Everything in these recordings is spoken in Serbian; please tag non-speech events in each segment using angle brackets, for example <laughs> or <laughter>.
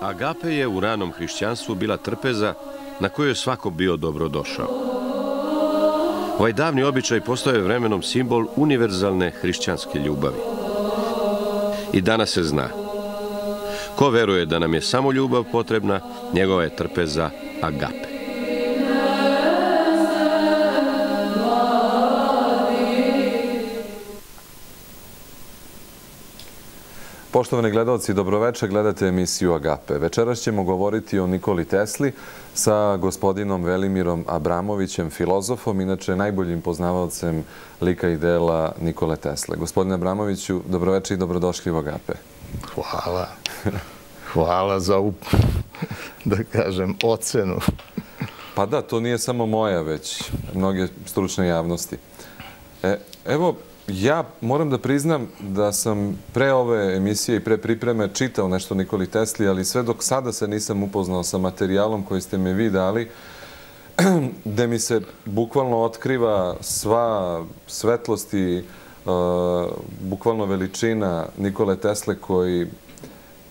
Agape je u ranom hrišćanstvu bila trpeza na kojoj je svako bio dobro došao. Ovaj davni običaj postao je vremenom simbol univerzalne hrišćanske ljubavi. I danas se zna. Ko veruje da nam je samo ljubav potrebna, njegova je trpeza agape. Poštovani gledalci, dobroveče, gledate emisiju Agape. Večeras ćemo govoriti o Nikoli Tesli sa gospodinom Velimirom Abramovićem, filozofom, inače najboljim poznavalcem lika i dela Nikole Tesle. Gospodine Abramoviću, dobroveče i dobrodošli u Agape. Hvala. Hvala za ovu, da kažem, ocenu. Pa da, to nije samo moja, već mnoge stručne javnosti. E, evo, Ja moram da priznam da sam pre ove emisije i pre pripreme čitao nešto Nikoli Tesli, ali sve dok sada se nisam upoznao sa materijalom koji ste mi vi dali, <clears throat> gde mi se bukvalno otkriva sva svetlost i uh, bukvalno veličina Nikole Tesle koji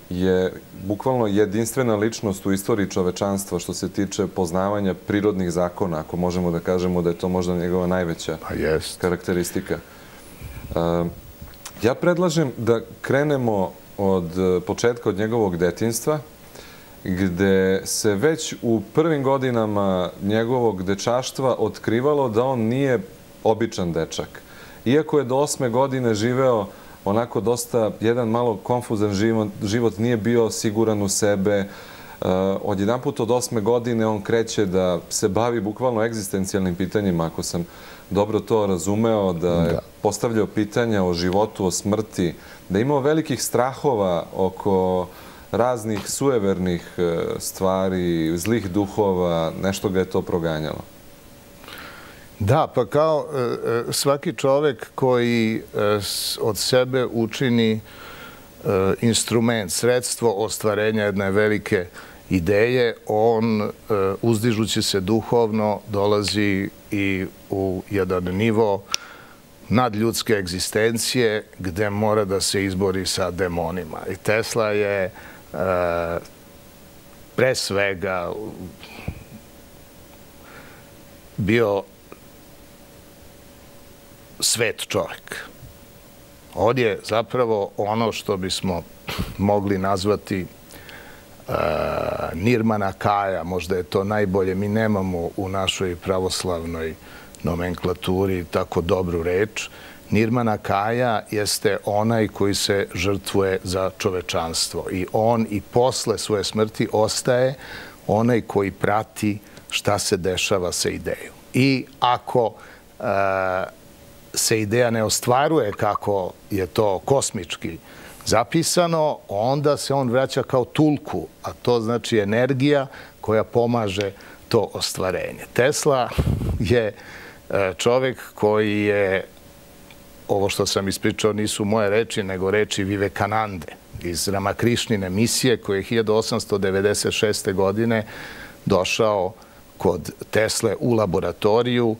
je bukvalno jedinstvena ličnost u istoriji čovečanstva što se tiče poznavanja prirodnih zakona, ako možemo da kažemo da je to možda njegova najveća pa karakteristika. Ja predlažem da krenemo od e, početka, od njegovog detinstva, gde se već u prvim godinama njegovog dečaštva otkrivalo da on nije običan dečak. Iako je do osme godine živeo onako dosta, jedan malo konfuzan život, život nije bio siguran u sebe, e, od jedan put od osme godine on kreće da se bavi bukvalno egzistencijalnim pitanjima, ako sam dobro to razumeo, da je da. postavljao pitanja o životu, o smrti, da je imao velikih strahova oko raznih suevernih e, stvari, zlih duhova, nešto ga je to proganjalo. Da, pa kao e, e, svaki čovek koji od sebe učini instrument, sredstvo ostvarenja jedne velike ideje, on uzdižući se duhovno dolazi i u jedan nivo nadljudske egzistencije gde mora da se izbori sa demonima. I Tesla je e, pre svega bio svet čovek. On je zapravo ono što bismo mogli nazvati uh, Nirmana Kaja, možda je to najbolje. Mi nemamo u našoj pravoslavnoj nomenklaturi tako dobru reč. Nirmana Kaja jeste onaj koji se žrtvuje za čovečanstvo i on i posle svoje smrti ostaje onaj koji prati šta se dešava sa idejom. I ako e, se ideja ne ostvaruje kako je to kosmički zapisano, onda se on vraća kao tulku, a to znači energija koja pomaže to ostvarenje. Tesla je E, čovek koji je, ovo što sam ispričao nisu moje reči, nego reči Vivekanande iz Ramakrišnine misije koje je 1896. godine došao kod Tesle u laboratoriju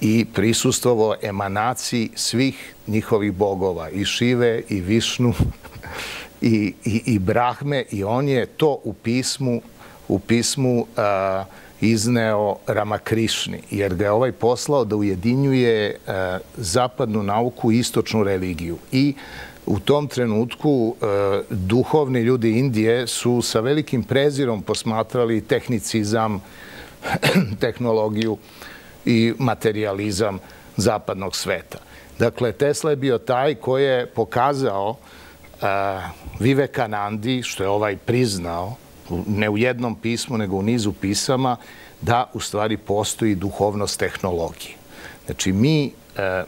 i prisustovo emanaciji svih njihovih bogova, i Šive, i Višnu, <laughs> i, i, i Brahme, i on je to u pismu, u pismu a, izneo Ramakrišni, jer ga je ovaj poslao da ujedinjuje e, zapadnu nauku i istočnu religiju. I u tom trenutku e, duhovni ljudi Indije su sa velikim prezirom posmatrali tehnicizam, <clears throat> tehnologiju i materializam zapadnog sveta. Dakle, Tesla je bio taj koji je pokazao uh, Vivekanandi, što je ovaj priznao, ne u jednom pismu, nego u nizu pisama, da u stvari postoji duhovnost tehnologije. Znači, mi e,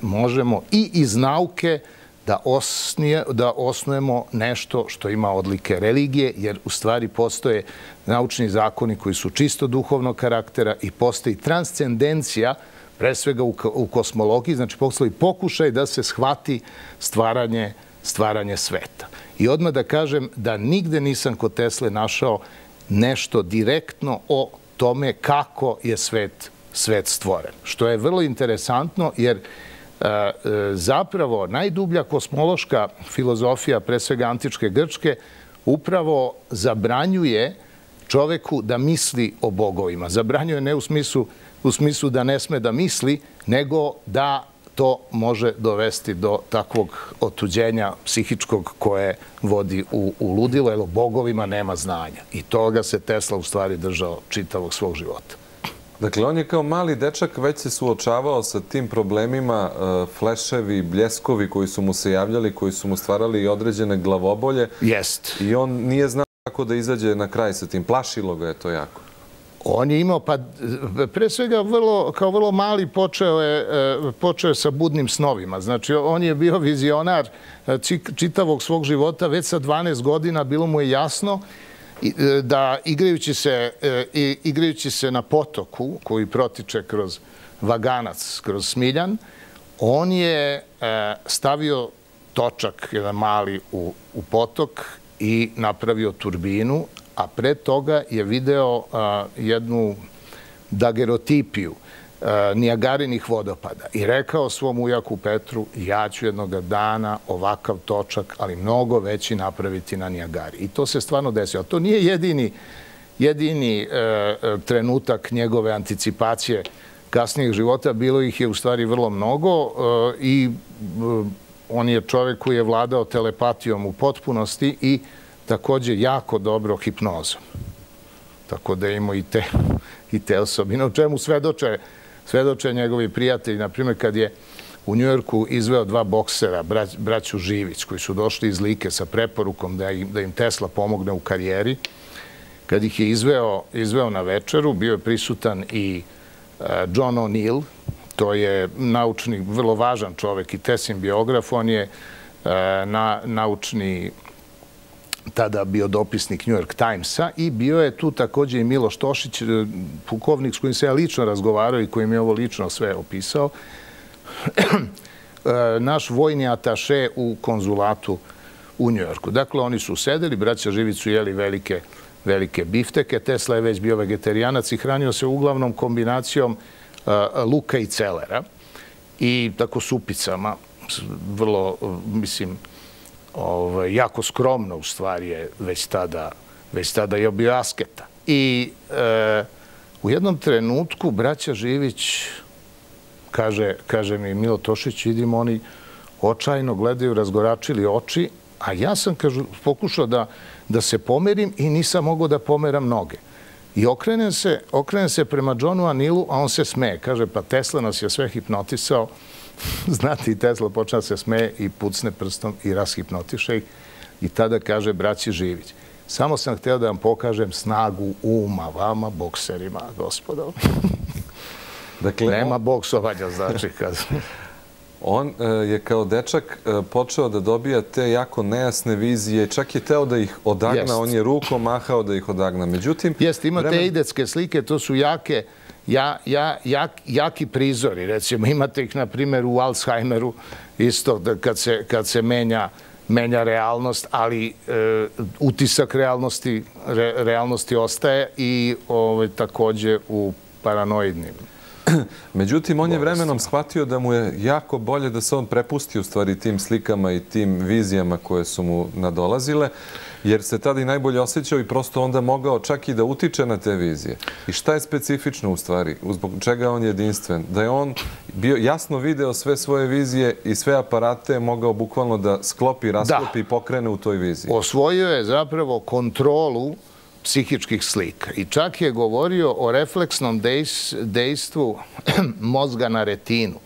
možemo i iz nauke da, osnije, da osnujemo nešto što ima odlike religije, jer u stvari postoje naučni zakoni koji su čisto duhovnog karaktera i postoji transcendencija, pre svega u, u kosmologiji, znači postoji pokušaj da se shvati stvaranje, stvaranje sveta. I odmah da kažem da nigde nisam kod Tesle našao nešto direktno o tome kako je svet, svet stvoren. Što je vrlo interesantno jer zapravo najdublja kosmološka filozofija, pre svega antičke Grčke, upravo zabranjuje čoveku da misli o bogovima. Zabranjuje ne u smislu, u smislu da ne sme da misli, nego da to može dovesti do takvog otuđenja psihičkog koje vodi u, u ludilo, jer o bogovima nema znanja. I toga se Tesla u stvari držao čitavog svog života. Dakle, on je kao mali dečak već se suočavao sa tim problemima, e, fleševi, bljeskovi koji su mu se javljali, koji su mu stvarali i određene glavobolje. Jest. I on nije znao kako da izađe na kraj sa tim. Plašilo ga je to jako. On je imao, pa pre svega vrlo, kao vrlo mali počeo je, e, počeo je sa budnim snovima. Znači, on je bio vizionar e, čitavog svog života, već sa 12 godina bilo mu je jasno da igrajući se, igrajući se na potoku koji protiče kroz Vaganac, kroz Smiljan, on je stavio točak, jedan mali, u, u potok i napravio turbinu, a pre toga je video jednu dagerotipiju Nijagarinih vodopada i rekao svom ujaku Petru ja ću jednog dana ovakav točak, ali mnogo veći napraviti na Nijagari. I to se stvarno desilo. To nije jedini, jedini e, e, trenutak njegove anticipacije kasnijeg života. Bilo ih je u stvari vrlo mnogo e, i on je čovek koji je vladao telepatijom u potpunosti i takođe jako dobro hipnozom. Tako da imamo i te, i te osobine. O čemu svedoče, svedoče njegovi prijatelji. Naprimjer, kad je u Njujorku izveo dva boksera, brać, braću Živić, koji su došli iz Like sa preporukom da im, da im Tesla pomogne u karijeri. Kad ih je izveo, izveo na večeru, bio je prisutan i uh, John O'Neill, to je naučni, vrlo važan čovek i Tesin biograf, on je uh, na, naučni tada bio dopisnik New York Timesa i bio je tu takođe i Miloš Tošić, e, pukovnik s kojim se ja lično razgovarao i kojim je ovo lično sve opisao, <clears throat> e, naš vojni ataše u konzulatu u Njujorku. Dakle, oni su sedeli, braća Živić su jeli velike, velike bifteke, Tesla je već bio vegetarijanac i hranio se uglavnom kombinacijom uh, luka i celera. I tako supicama, vrlo, mislim, ovaj, jako skromno u stvari je već tada, već tada je bio asketa. I e, u jednom trenutku braća Živić kaže, kaže mi Milo Tošić, vidimo oni očajno gledaju, razgoračili oči, a ja sam kažu, pokušao da, da se pomerim i nisam mogao da pomeram noge. I okrenem se, okrenem se prema Johnu Anilu, a on se smeje. Kaže, pa Tesla nas je sve hipnotisao, <laughs> Znate, i Tesla počne se smeje i pucne prstom i rashipnotiše ih. I tada kaže braći Živić, samo sam hteo da vam pokažem snagu uma vama, bokserima, gospodo. <laughs> Dakle, Nema on... boksovanja, znači, kad... <laughs> On e, je kao dečak e, počeo da dobija te jako nejasne vizije, čak je teo da ih odagna, Jest. on je rukom mahao da ih odagna. Međutim... Jeste, ima vremen... te idetske slike, to su jake ja, ja, jak, jaki prizori. Recimo, <laughs> imate ih, na primjer, u Alzheimeru, isto da kad se, kad se menja menja realnost, ali e, utisak realnosti, re, realnosti ostaje i ovaj, takođe u paranoidnim <clears throat> Međutim, on je vremenom shvatio da mu je jako bolje da se on prepusti u stvari tim slikama i tim vizijama koje su mu nadolazile, jer se tada i najbolje osjećao i prosto onda mogao čak i da utiče na te vizije. I šta je specifično u stvari? Zbog čega on je jedinstven? Da je on bio jasno video sve svoje vizije i sve aparate mogao bukvalno da sklopi, rasklopi da. i pokrene u toj viziji. Osvojio je zapravo kontrolu psihičkih slika. I čak je govorio o refleksnom dejstvu <clears throat> mozga na retinu.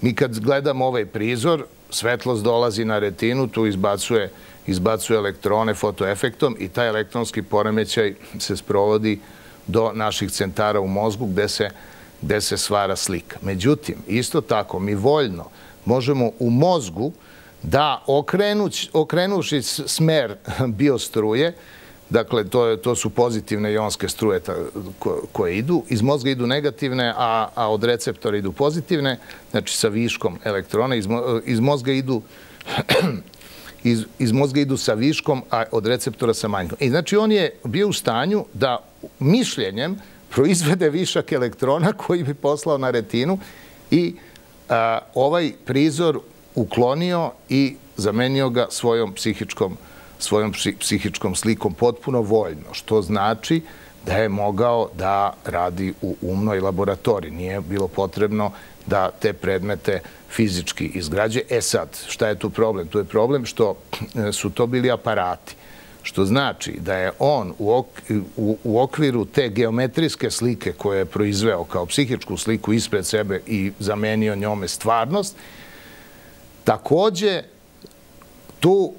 Mi kad gledamo ovaj prizor, svetlost dolazi na retinu, tu izbacuje, izbacuje elektrone fotoefektom i taj elektronski poremećaj se sprovodi do naših centara u mozgu gde se, gde se stvara slika. Međutim, isto tako, mi voljno možemo u mozgu da okrenuši smer <laughs> biostruje, Dakle, to, je, to su pozitivne ionske struje koje idu. Iz mozga idu negativne, a, a od receptora idu pozitivne, znači sa viškom elektrona. Iz, iz mozga idu <clears throat> iz, iz mozga idu sa viškom, a od receptora sa manjkom. I znači on je bio u stanju da mišljenjem proizvede višak elektrona koji bi poslao na retinu i a, ovaj prizor uklonio i zamenio ga svojom psihičkom svojom psihičkom slikom potpuno voljno, što znači da je mogao da radi u umnoj laboratoriji. Nije bilo potrebno da te predmete fizički izgrađe. E sad, šta je tu problem? Tu je problem što su to bili aparati što znači da je on u okviru te geometrijske slike koje je proizveo kao psihičku sliku ispred sebe i zamenio njome stvarnost, takođe tu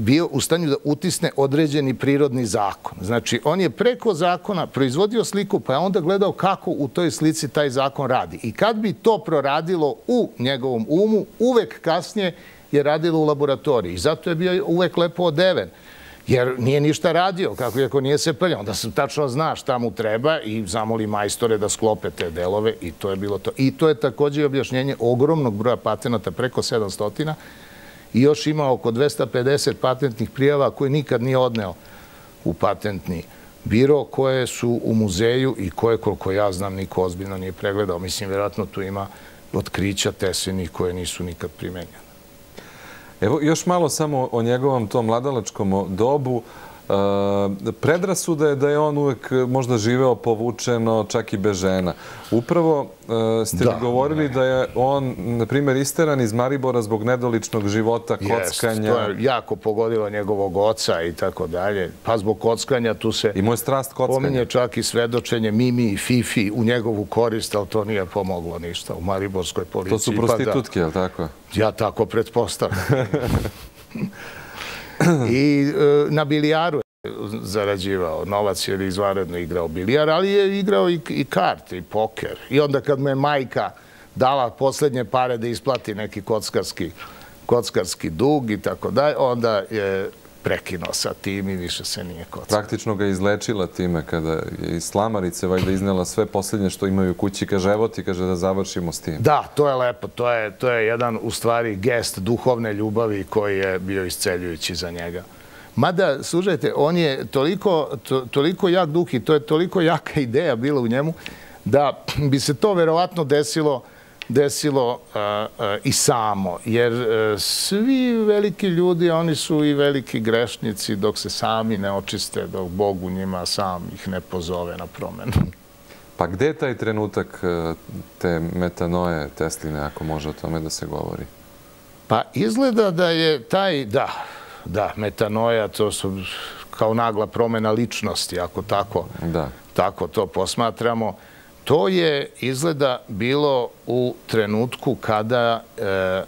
bio u stanju da utisne određeni prirodni zakon. Znači, on je preko zakona proizvodio sliku, pa je onda gledao kako u toj slici taj zakon radi. I kad bi to proradilo u njegovom umu, uvek kasnije je radilo u laboratoriji. Zato je bio uvek lepo odeven jer nije ništa radio, kako je ako nije se prljao. Onda se tačno zna šta mu treba i zamoli majstore da sklope te delove i to je bilo to. I to je takođe objašnjenje ogromnog broja patenata, preko 700 i još ima oko 250 patentnih prijava koje nikad nije odneo u patentni biro, koje su u muzeju i koje, koliko ja znam, niko ozbiljno nije pregledao. Mislim, vjerojatno tu ima otkrića tesenih koje nisu nikad primenjene. Evo još malo samo o njegovom tom mladalačkom dobu. E, predrasuda je da je on uvek možda živeo povučeno, čak i bez žena. Upravo e, ste da, govorili da je on, na primjer, isteran iz Maribora zbog nedoličnog života, kockanja. Jest, to je jako pogodilo njegovog oca i tako dalje. Pa zbog kockanja tu se... I moj strast kockanja. Pominje čak i svedočenje Mimi i Fifi u njegovu korist, ali to nije pomoglo ništa u Mariborskoj policiji. To su pa prostitutke, je li tako? Ja tako pretpostavljam. <laughs> <clears throat> I e, na bilijaru zarađivao novac jer je izvaredno igrao bilijar, ali je igrao i, i karte i poker. I onda kad mu je majka dala poslednje pare da isplati neki kockarski, kockarski dug i tako dalje, onda je prekinuo sa tim i više se nije kockao. Praktično ga izlečila time kada je iz Slamarice valjda iznela sve posljednje što imaju kući, kaže evo ti, kaže da završimo s tim. Da, to je lepo. To je, to je jedan u stvari gest duhovne ljubavi koji je bio isceljujući za njega. Mada, služajte, on je toliko, to, toliko jak duh i to je toliko jaka <laughs> ideja bila u njemu da bi se to verovatno desilo desilo i samo. Jer e, svi veliki ljudi, oni su i veliki grešnici dok se sami ne očiste, dok Bog u njima sam ih ne pozove na promenu. Pa gde je taj trenutak e, te metanoje Tesline, ako može o tome da se govori? Pa izgleda da je taj, da, da, metanoja, to su kao nagla promena ličnosti, ako tako, da. tako to posmatramo. To je izgleda bilo u trenutku kada e,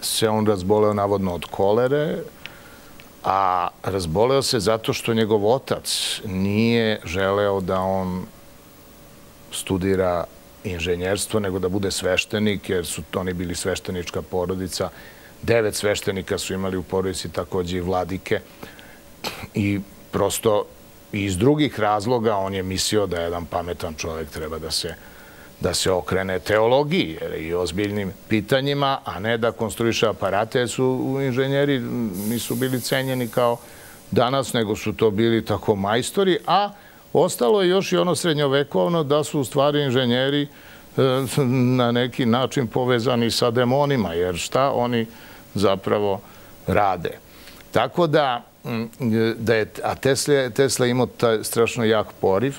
se on razboleo navodno od kolere, a razboleo se zato što njegov otac nije želeo da on studira inženjerstvo, nego da bude sveštenik, jer su oni bili sveštenička porodica. Devet sveštenika su imali u porodici takođe i vladike. I prosto I iz drugih razloga on je mislio da jedan pametan čovek treba da se da se okrene teologiji i ozbiljnim pitanjima, a ne da konstruiše aparate, jer su inženjeri nisu bili cenjeni kao danas, nego su to bili tako majstori, a ostalo je još i ono srednjovekovno da su u stvari inženjeri e, na neki način povezani sa demonima, jer šta oni zapravo rade. Tako da, da je, a Tesla, Tesla imao taj strašno jak poriv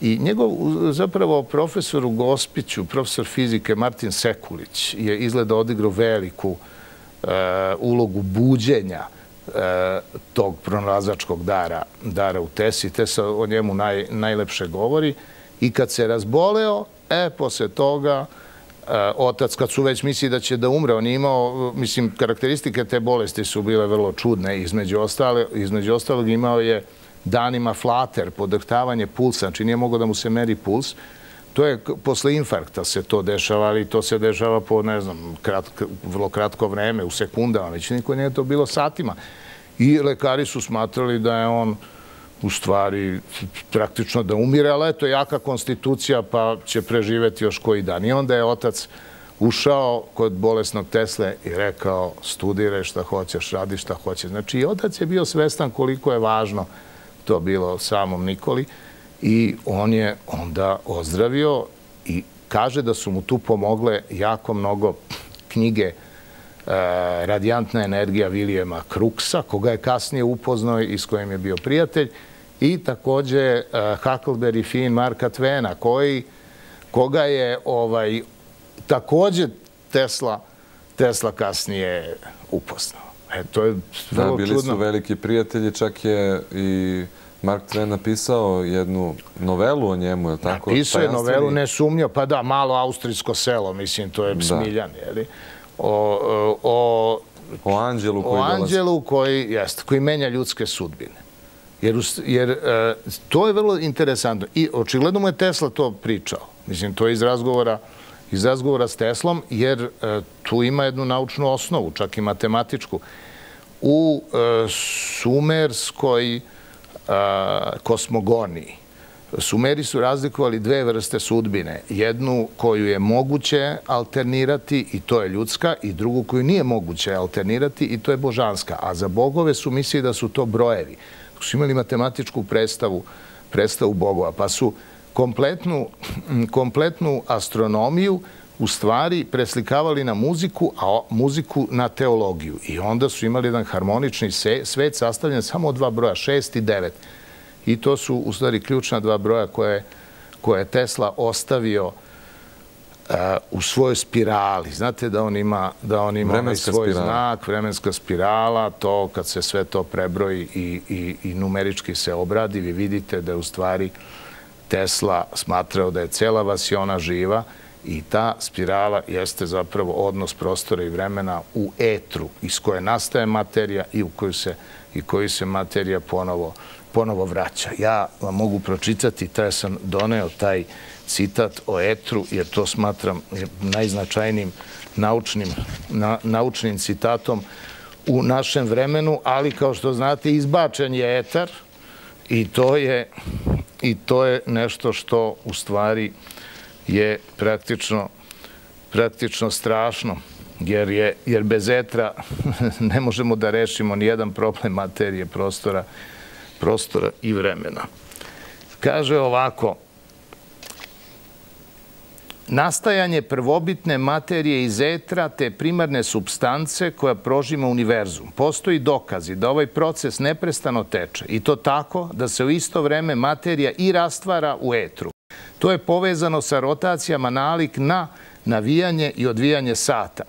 i njegov zapravo profesor u Gospiću, profesor fizike Martin Sekulić je izgleda odigrao veliku uh, ulogu buđenja uh, tog pronalazačkog dara, dara u Tesi. Tesa o njemu naj, najlepše govori i kad se razboleo, e, posle toga otac, kad su već misli da će da umre, on je imao, mislim, karakteristike te bolesti su bile vrlo čudne. Između, ostale, između ostalog imao je danima flater, podrhtavanje pulsa, znači nije mogo da mu se meri puls. To je, posle infarkta se to dešava, ali to se dešava po, ne znam, kratko, vrlo kratko vreme, u sekundama, već niko nije to bilo satima. I lekari su smatrali da je on u stvari praktično da umire, ali eto, jaka konstitucija pa će preživeti još koji dan. I onda je otac ušao kod bolesnog Tesle i rekao studiraj šta hoćeš, radi šta hoćeš. Znači, i otac je bio svestan koliko je važno to bilo samom Nikoli i on je onda ozdravio i kaže da su mu tu pomogle jako mnogo knjige radijantna energija Vilijema Kruksa, koga je kasnije upoznao i s kojim je bio prijatelj, i takođe Huckleberry Finn Marka Tvena, koji, koga je ovaj, takođe Tesla, Tesla kasnije upoznao. E, to je vrlo da, bili čudno. su veliki prijatelji, čak je i Mark Twain napisao jednu novelu o njemu, je li tako? Napisao je novelu, ne sumnjao, pa da, malo austrijsko selo, mislim, to je da. Smiljan, li? O, o, o Anđelu koji o Anđelu koji, jest, koji menja ljudske sudbine. Jer, jer e, to je vrlo interesantno. I očigledno mu je Tesla to pričao. Mislim, to je iz razgovora iz razgovora s Teslom, jer e, tu ima jednu naučnu osnovu, čak i matematičku. U e, sumerskoj kosmogoniji Sumeri su razlikovali dve vrste sudbine. Jednu koju je moguće alternirati i to je ljudska i drugu koju nije moguće alternirati i to je božanska. A za bogove su mislili da su to brojevi. Su imali matematičku predstavu, predstavu bogova. Pa su kompletnu, <clears throat> kompletnu astronomiju u stvari preslikavali na muziku, a muziku na teologiju. I onda su imali jedan harmonični svet sastavljen samo od dva broja, šest i devet. I to su u stvari ključna dva broja koje, koje je Tesla ostavio uh, u svojoj spirali. Znate da on ima, da on ima ovaj svoj spirala. znak, vremenska spirala, to kad se sve to prebroji i, i, i numerički se obradi, vi vidite da je u stvari Tesla smatrao da je cela vasiona živa i ta spirala jeste zapravo odnos prostora i vremena u etru iz koje nastaje materija i u koju se, i koju se materija ponovo, ponovo vraća. Ja vam mogu pročitati, taj sam doneo taj citat o etru, jer to smatram najznačajnijim naučnim, na, naučnim citatom u našem vremenu, ali kao što znate, izbačen je etar i to je i to je nešto što u stvari je praktično, praktično strašno, jer, je, jer bez etra <laughs> ne možemo da rešimo ni jedan problem materije, prostora, prostora i vremena. Kaže ovako, nastajanje prvobitne materije iz etra te primarne substance koja prožima univerzum. Postoji dokazi da ovaj proces neprestano teče i to tako da se u isto vreme materija i rastvara u etru. To je povezano sa rotacijama nalik na navijanje i odvijanje sata.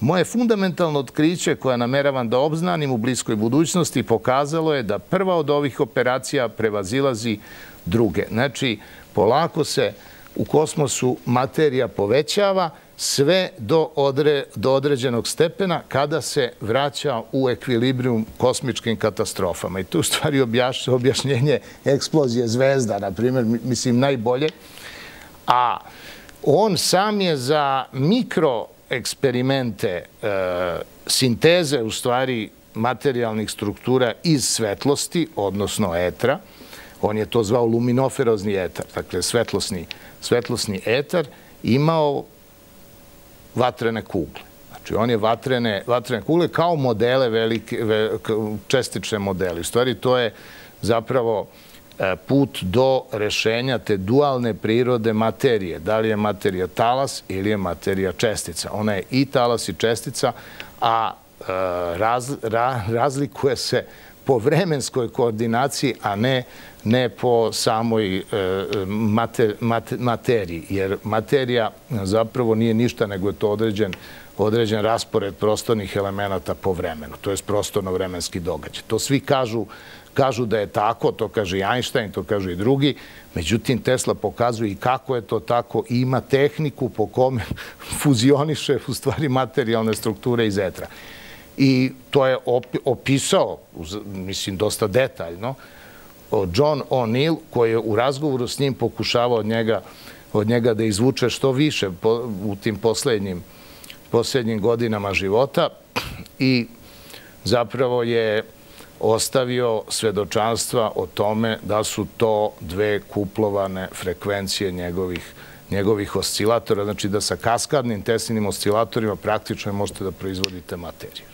Moje fundamentalno otkriće koje nameravam da obznanim u bliskoj budućnosti pokazalo je da prva od ovih operacija prevazilazi druge. Znači, polako se u kosmosu materija povećava sve do, odre, do određenog stepena kada se vraća u ekvilibrijum kosmičkim katastrofama. I tu stvari objaš, objašnjenje eksplozije zvezda, na primjer, mislim, najbolje. A on sam je za mikro eksperimente e, sinteze, u stvari, materijalnih struktura iz svetlosti, odnosno etra, on je to zvao luminoferozni etar, dakle svetlosni svetlosni etar imao vatrene kugle. Znači, on je vatrene, vatrene kugle kao modele, velike, čestične modele. U stvari, to je zapravo e, put do rešenja te dualne prirode materije. Da li je materija talas ili je materija čestica. Ona je i talas i čestica, a e, raz, ra, razlikuje se po vremenskoj koordinaciji, a ne ne po samoj e, mater, mater, materiji, jer materija zapravo nije ništa nego je to određen, određen raspored prostornih elemenata po vremenu, to je prostorno-vremenski događaj. To svi kažu, kažu da je tako, to kaže i Einstein, to kažu i drugi, međutim Tesla pokazuje i kako je to tako i ima tehniku po kome <laughs> fuzioniše u stvari materijalne strukture iz etra. I to je opisao, mislim, dosta detaljno, John O'Neill, koji je u razgovoru s njim pokušavao od njega, od njega da izvuče što više u tim poslednjim, poslednjim godinama života i zapravo je ostavio svedočanstva o tome da su to dve kuplovane frekvencije njegovih, njegovih oscilatora, znači da sa kaskadnim tesninim oscilatorima praktično možete da proizvodite materiju.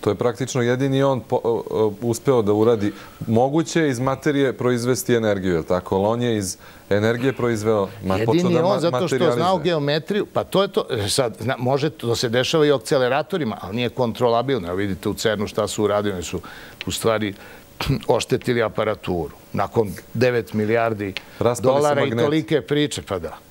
To je praktično jedini on po, uh, uspeo da uradi. Moguće je iz materije proizvesti energiju, je tako? Ali on je iz energije proizveo, ma, Jedini je da on zato što znao geometriju, pa to je to, e, sad, zna, može, to se dešava i u akceleratorima, ali nije kontrolabilno. Evo vidite u CERNu šta su uradili, oni su u stvari <clears throat> oštetili aparaturu. Nakon 9 milijardi Raspali dolara i tolike priče, pa da.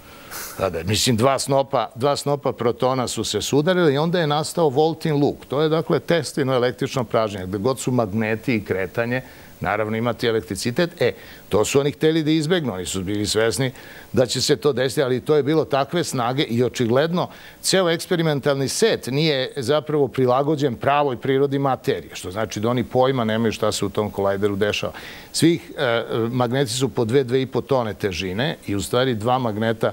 Da, mislim, dva snopa, dva snopa protona su se sudarili i onda je nastao Voltin luk. To je, dakle, testino električno pražnje. Gde god su magneti i kretanje, naravno imati elektricitet. E, to su oni hteli da izbegnu, oni su bili svesni da će se to desiti, ali to je bilo takve snage i očigledno ceo eksperimentalni set nije zapravo prilagođen pravoj prirodi materije, što znači da oni pojma nemaju šta se u tom kolajderu dešava. Svih e, magneti su po dve, dve i po tone težine i u stvari dva magneta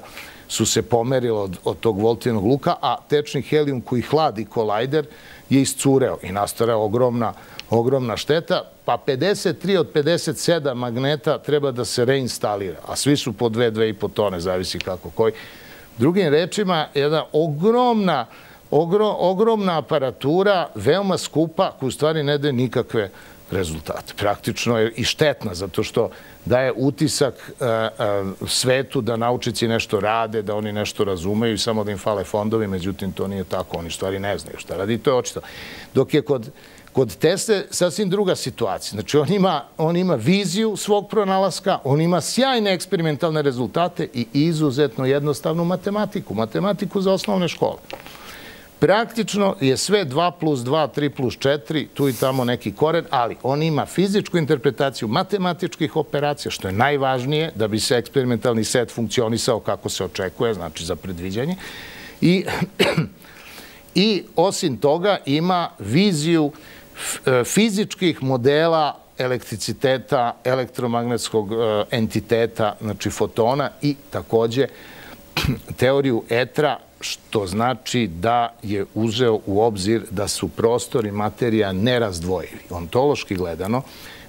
su se pomerilo od, od tog voltijenog luka, a tečni helijum koji hladi kolajder je iscureo i nastara ogromna, ogromna šteta, pa 53 od 57 magneta treba da se reinstalira, a svi su po 2, 2,5 tone, zavisi kako koji. Drugim rečima, jedna ogromna, ogro, ogromna aparatura, veoma skupa, koja u stvari ne daje nikakve rezultate. Praktično je i štetna, zato što daje utisak e, e, svetu da naučici nešto rade, da oni nešto razumeju i samo da im fale fondovi, međutim to nije tako, oni stvari ne znaju šta radi, to je očito. Dok je kod Kod Tesle sasvim druga situacija. Znači, on ima, on ima viziju svog pronalaska, on ima sjajne eksperimentalne rezultate i izuzetno jednostavnu matematiku, matematiku za osnovne škole. Praktično je sve 2 plus 2, 3 plus 4, tu i tamo neki koren, ali on ima fizičku interpretaciju matematičkih operacija, što je najvažnije da bi se eksperimentalni set funkcionisao kako se očekuje, znači za predviđanje. I, <clears throat> i osim toga ima viziju e, fizičkih modela elektriciteta, elektromagnetskog e, entiteta, znači fotona i takođe <clears throat> teoriju etra što znači da je uzeo u obzir da su prostor i materija nerazdvojivi. Ontološki gledano,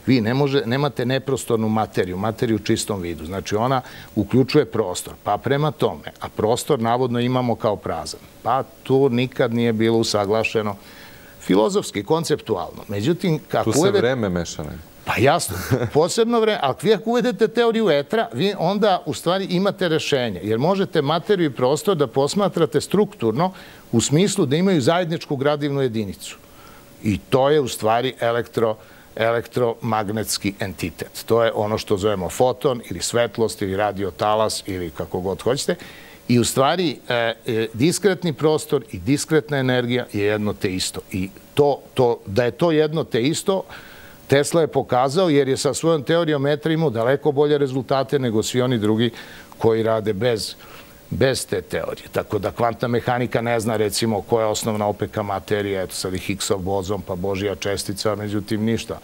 vi ne može, nemate neprostornu materiju, materiju u čistom vidu. Znači ona uključuje prostor, pa prema tome, a prostor navodno imamo kao prazan. Pa tu nikad nije bilo usaglašeno filozofski, konceptualno. Međutim, kako tu se vreme meša Pa jasno, posebno vreme, ali vi ako uvedete teoriju etra, vi onda u stvari imate rešenje, jer možete materiju i prostor da posmatrate strukturno u smislu da imaju zajedničku gradivnu jedinicu. I to je u stvari elektro, elektromagnetski entitet. To je ono što zovemo foton ili svetlost ili radiotalas ili kako god hoćete. I u stvari e, e, diskretni prostor i diskretna energija je jedno te isto. I to, to, da je to jedno te isto, Tesla je pokazao, jer je sa svojom teorijom metra imao daleko bolje rezultate nego svi oni drugi koji rade bez, bez te teorije. Tako da kvantna mehanika ne zna recimo koja je osnovna opeka materija, eto sad i Higgsov bozon, pa Božija čestica, međutim ništa.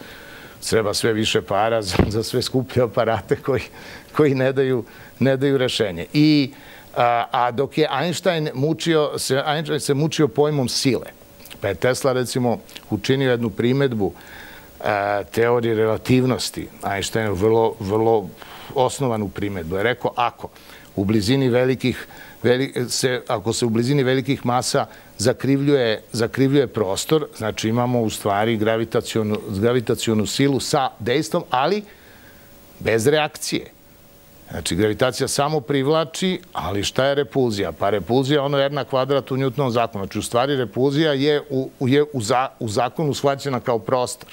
Treba sve više para <laughs> za, za sve skuplje aparate koji, koji ne, daju, ne daju rešenje. I, a, a dok je Einstein mučio, se, Einstein se mučio pojmom sile, pa je Tesla recimo učinio jednu primetbu teorije relativnosti, Einsteinu vrlo, vrlo osnovanu primetbu. Je rekao, ako u blizini velikih veli, se, ako se u blizini velikih masa zakrivljuje, zakrivljuje prostor, znači imamo u stvari gravitacionu, gravitacionu silu sa dejstvom, ali bez reakcije. Znači, gravitacija samo privlači, ali šta je repulzija? Pa repulzija je ono jedna kvadrat u Newtonovom zakonu. Znači, u stvari repulzija je u, je u, za, u zakonu shvaćena kao prostor.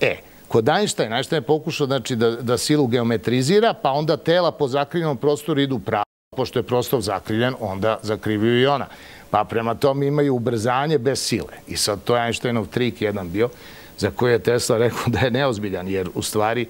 E, kod Einstein, Einstein je pokušao znači, da, da silu geometrizira, pa onda tela po zakrivljenom prostoru idu pravo. Pošto je prostor zakrivljen, onda zakrivljuju i ona. Pa prema tom imaju ubrzanje bez sile. I sad to je Einsteinov trik jedan bio, za koji je Tesla rekao da je neozbiljan, jer u stvari e,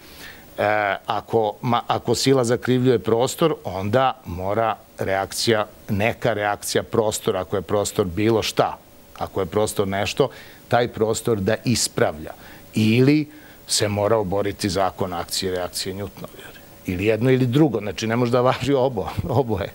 ako, ma, ako sila zakrivljuje prostor, onda mora reakcija, neka reakcija prostora, ako je prostor bilo šta, ako je prostor nešto, taj prostor da ispravlja ili se mora oboriti zakon akcije i reakcije Newtonove. Ili jedno ili drugo, znači ne može da važi obo, oboje.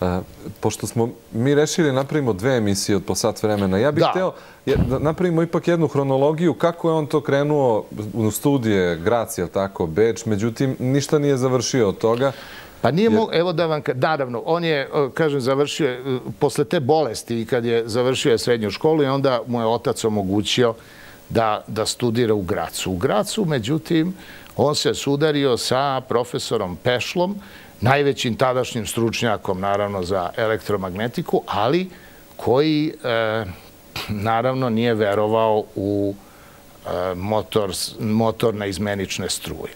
E, pošto smo mi rešili da napravimo dve emisije od po sat vremena, ja bih da. hteo da napravimo ipak jednu hronologiju kako je on to krenuo u studije Gracija, tako, Beč, međutim ništa nije završio od toga. Pa nije mu, evo da vam, naravno, on je, kažem, završio, posle te bolesti i kad je završio srednju školu i onda mu je otac omogućio da, da studira u Gracu. U Gracu, međutim, on se sudario sa profesorom Pešlom, najvećim tadašnjim stručnjakom, naravno, za elektromagnetiku, ali koji, e, naravno, nije verovao u e, motor, motorne izmenične struje.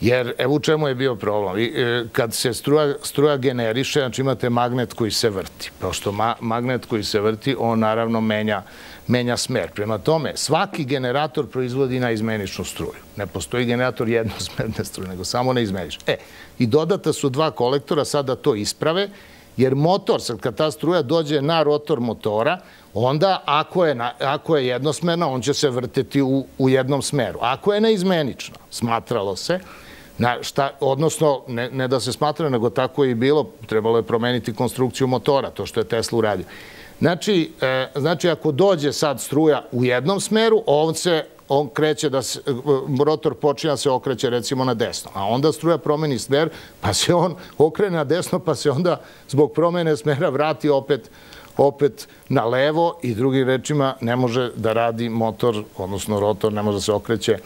Jer, evo u čemu je bio problem. E, kad se struja, struja generiše, znači imate magnet koji se vrti. Pošto ma, magnet koji se vrti, on naravno menja, menja smer. Prema tome, svaki generator proizvodi na izmeničnu struju. Ne postoji generator jednosmerne <laughs> struje, nego samo na izmeničnu. E, i dodata su dva kolektora, sada to isprave, jer motor, sad kad ta struja dođe na rotor motora, onda ako je, ako je jednosmerna, on će se vrteti u, u jednom smeru. Ako je neizmenična, smatralo se, Na šta, odnosno, ne, ne da se smatra, nego tako je i bilo, trebalo je promeniti konstrukciju motora, to što je Tesla uradio. Znači, e, znači, ako dođe sad struja u jednom smeru, on se on kreće da se, rotor počinje da se okreće recimo na desno, a onda struja promeni smer, pa se on okrene na desno, pa se onda zbog promene smera vrati opet opet na levo i drugim rečima ne može da radi motor, odnosno rotor ne može da se okreće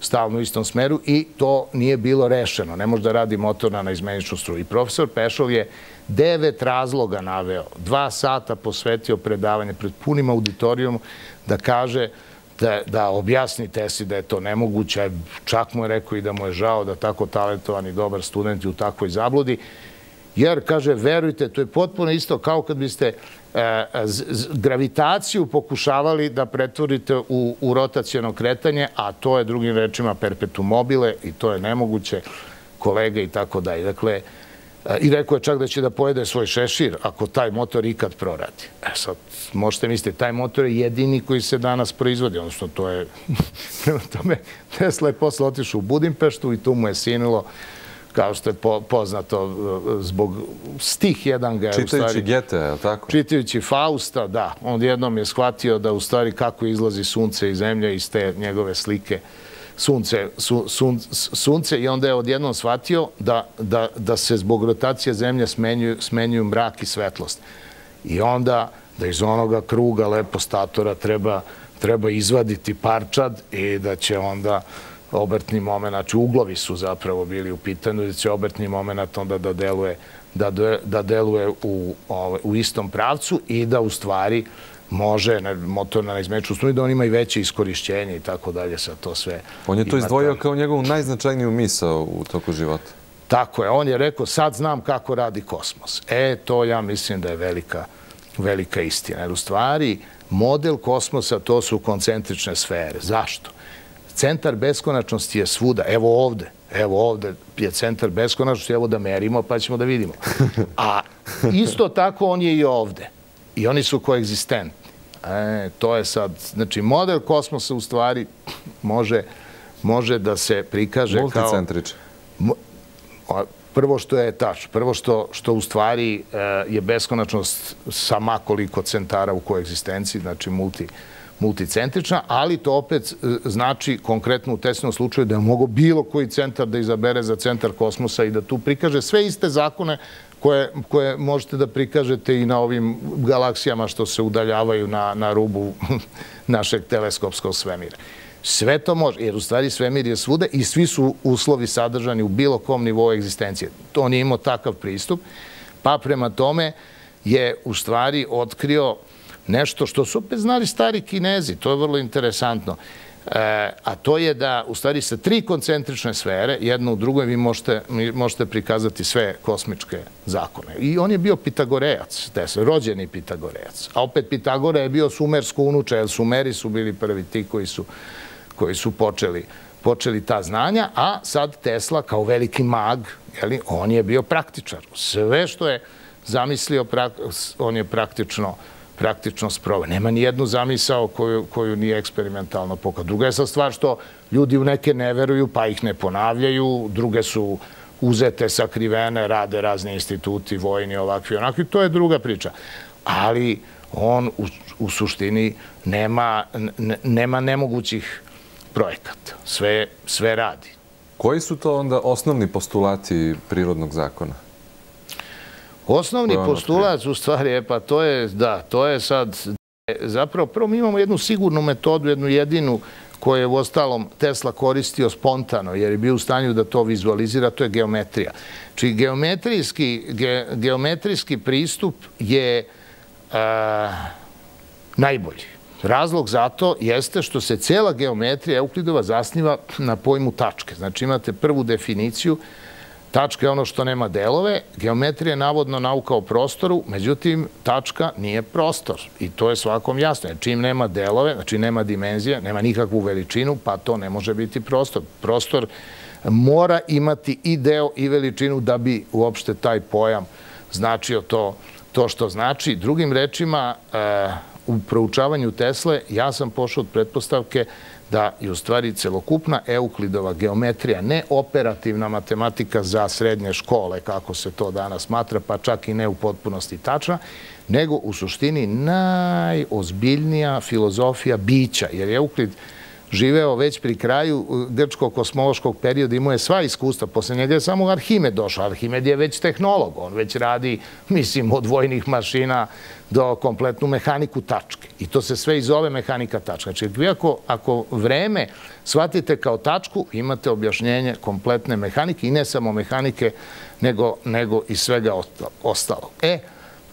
stalno u istom smeru i to nije bilo rešeno. Ne može da radi motor na izmeničnu struju. I profesor Pešov je devet razloga naveo, dva sata posvetio predavanje pred punim auditorijom da kaže da, da objasni Tesi da je to nemoguće. Čak mu je rekao i da mu je žao da tako talentovan i dobar student u takvoj zabludi. Jer, kaže, verujte, to je potpuno isto kao kad biste e, gravitaciju pokušavali da pretvorite u, u rotacijono kretanje, a to je drugim rečima perpetuum mobile i to je nemoguće, kolege i tako dalje. Dakle, i rekao je čak da će da pojede svoj šešir ako taj motor ikad proradi. E sad, možete misliti, taj motor je jedini koji se danas proizvodi, odnosno to je, <laughs> prema tome, Tesla je posle otišao u Budimpeštu i tu mu je sinilo kao što je poznato zbog stih jedan ga je Čitajući u stvari... Gete, je li tako? Čitajući Fausta, da. On jednom je shvatio da u stvari kako izlazi sunce i zemlja iz te njegove slike sunce, su, sun, sunce i onda je odjednom shvatio da, da, da se zbog rotacije zemlje smenjuju, smenjuju mrak i svetlost. I onda da iz onoga kruga lepo statora treba, treba izvaditi parčad i da će onda obrtni moment, znači uglovi su zapravo bili u pitanju, da će obrtni moment onda da deluje, da, da deluje u, ovaj, u istom pravcu i da u stvari može ne, motor na izmeču struni, da on ima i veće iskorišćenje i tako dalje sa to sve. On je to izdvojio kao njegovu najznačajniju misao u toku života. Tako je, on je rekao sad znam kako radi kosmos. E, to ja mislim da je velika, velika istina. Jer u stvari model kosmosa to su koncentrične sfere. Zašto? Centar beskonačnosti je svuda. Evo ovde. Evo ovde je centar beskonačnosti. Evo da merimo pa ćemo da vidimo. A isto tako on je i ovde. I oni su koegzistentni. E, to je sad, znači model kosmosa u stvari može, može da se prikaže kao... Multicentričan. Prvo što je tač, prvo što, što u stvari e, je beskonačnost sa makoliko centara u koegzistenciji, znači multi, multicentrična, ali to opet e, znači konkretno u tesnom slučaju da je mogo bilo koji centar da izabere za centar kosmosa i da tu prikaže sve iste zakone koje, koje možete da prikažete i na ovim galaksijama što se udaljavaju na, na rubu <laughs> našeg teleskopskog svemira. Sve to može, jer u stvari svemir je svude i svi su uslovi sadržani u bilo kom nivou egzistencije. To nije imao takav pristup, pa prema tome je u stvari otkrio nešto što su opet znali stari kinezi, to je vrlo interesantno. E, a to je da u stvari sa tri koncentrične sfere, jedna u drugoj, vi možete, možete prikazati sve kosmičke zakone. I on je bio Pitagorejac, Tesla, rođeni Pitagorejac. A opet Pitagora je bio sumersko unuče, jer Sumeri su bili prvi ti koji su, koji su počeli, počeli ta znanja, a sad Tesla kao veliki mag, jeli, on je bio praktičar. Sve što je zamislio, on je praktično praktično sprove. Nema ni jednu zamisao koju, koju nije eksperimentalno pokazao. Druga je sa stvar što ljudi u neke ne veruju pa ih ne ponavljaju, druge su uzete, sakrivene, rade razni instituti, vojni, ovakvi, onakvi. To je druga priča. Ali on u, u suštini nema, ne, nema nemogućih projekata. Sve, sve radi. Koji su to onda osnovni postulati prirodnog zakona? Osnovni postulat u stvari je, pa to je, da, to je sad, zapravo prvo mi imamo jednu sigurnu metodu, jednu jedinu koje je u ostalom Tesla koristio spontano, jer je bio u stanju da to vizualizira, to je geometrija. Či geometrijski, ge, geometrijski pristup je a, najbolji. Razlog za to jeste što se cela geometrija Euklidova zasniva na pojmu tačke. Znači imate prvu definiciju, tačka je ono što nema delove, geometrija je navodno nauka o prostoru, međutim tačka nije prostor i to je svakom jasno. Čim nema delove, znači nema dimenzije, nema nikakvu veličinu, pa to ne može biti prostor. Prostor mora imati i deo i veličinu da bi uopšte taj pojam značio to, to što znači. Drugim rečima, e, u proučavanju Tesle ja sam pošao od pretpostavke da je u stvari celokupna Euklidova geometrija, ne operativna matematika za srednje škole, kako se to danas smatra, pa čak i ne u potpunosti tačna, nego u suštini najozbiljnija filozofija bića, jer Euklid živeo već pri kraju grčkog kosmološkog perioda, imao je sva iskustva. Posle njega je samo Arhimed došao. Arhimed je već tehnolog. On već radi, <laughs> mislim, od vojnih mašina do kompletnu mehaniku tačke. I to se sve i zove mehanika tačka. Znači, vi ako, ako vreme shvatite kao tačku, imate objašnjenje kompletne mehanike i ne samo mehanike, nego, nego i svega ostalo. E,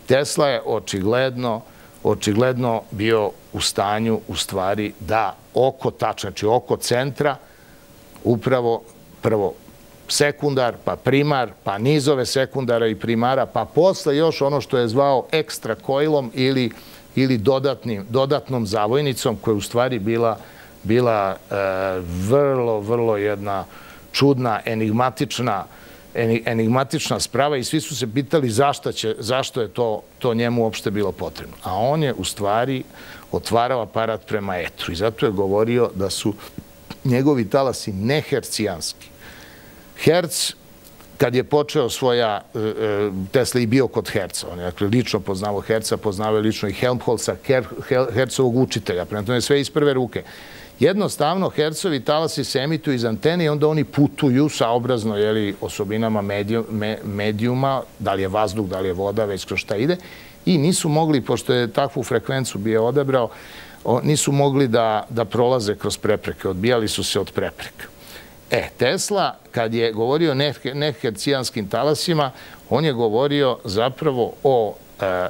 Tesla je očigledno očigledno bio u stanju u stvari da oko tača, znači oko centra, upravo prvo sekundar, pa primar, pa nizove sekundara i primara, pa posle još ono što je zvao ekstra koilom ili, ili dodatnim, dodatnom zavojnicom, koja je u stvari bila, bila e, vrlo, vrlo jedna čudna, enigmatična enigmatična sprava i svi su se pitali zašto, će, zašto je to, to njemu uopšte bilo potrebno. A on je u stvari otvarao aparat prema etru i zato je govorio da su njegovi talasi nehercijanski. Herc kad je počeo svoja, e, e, Tesla i bio kod Herca, on je dakle, lično poznavo Herca, poznavo je lično i Helmholtza, Hercovog učitelja, prema tome sve iz prve ruke. Jednostavno, hercovi talasi se emituju iz antene i onda oni putuju saobrazno jeli, osobinama medijuma, da li je vazduh, da li je voda, već kroz šta ide, i nisu mogli, pošto je takvu frekvencu bio odebrao, nisu mogli da, da prolaze kroz prepreke, odbijali su se od prepreka. E, Tesla, kad je govorio o nehercijanskim talasima, on je govorio zapravo o e,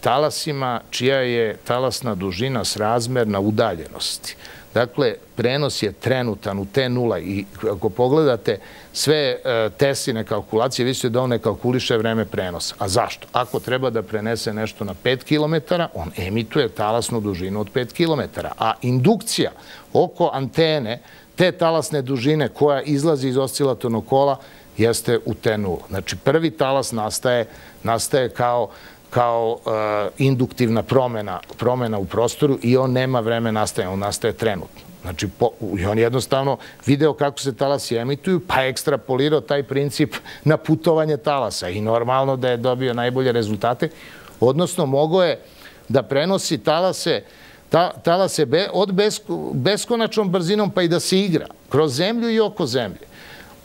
talasima čija je talasna dužina srazmerna udaljenosti. Dakle, prenos je trenutan u T0 i ako pogledate sve e, Tesine kalkulacije, vidite da on ne kalkuliše vreme prenosa. A zašto? Ako treba da prenese nešto na 5 km, on emituje talasnu dužinu od 5 km. A indukcija oko antene, te talasne dužine koja izlazi iz oscilatornog kola, jeste u T0. Znači, prvi talas nastaje, nastaje kao kao uh, induktivna promena, promena u prostoru i on nema vreme nastaje, on nastaje trenutno. Znači, po, on jednostavno video kako se talasi emituju, pa ekstrapolirao taj princip na putovanje talasa i normalno da je dobio najbolje rezultate, odnosno mogo je da prenosi talase, ta, talase be, od besko, beskonačnom brzinom pa i da se igra kroz zemlju i oko zemlje.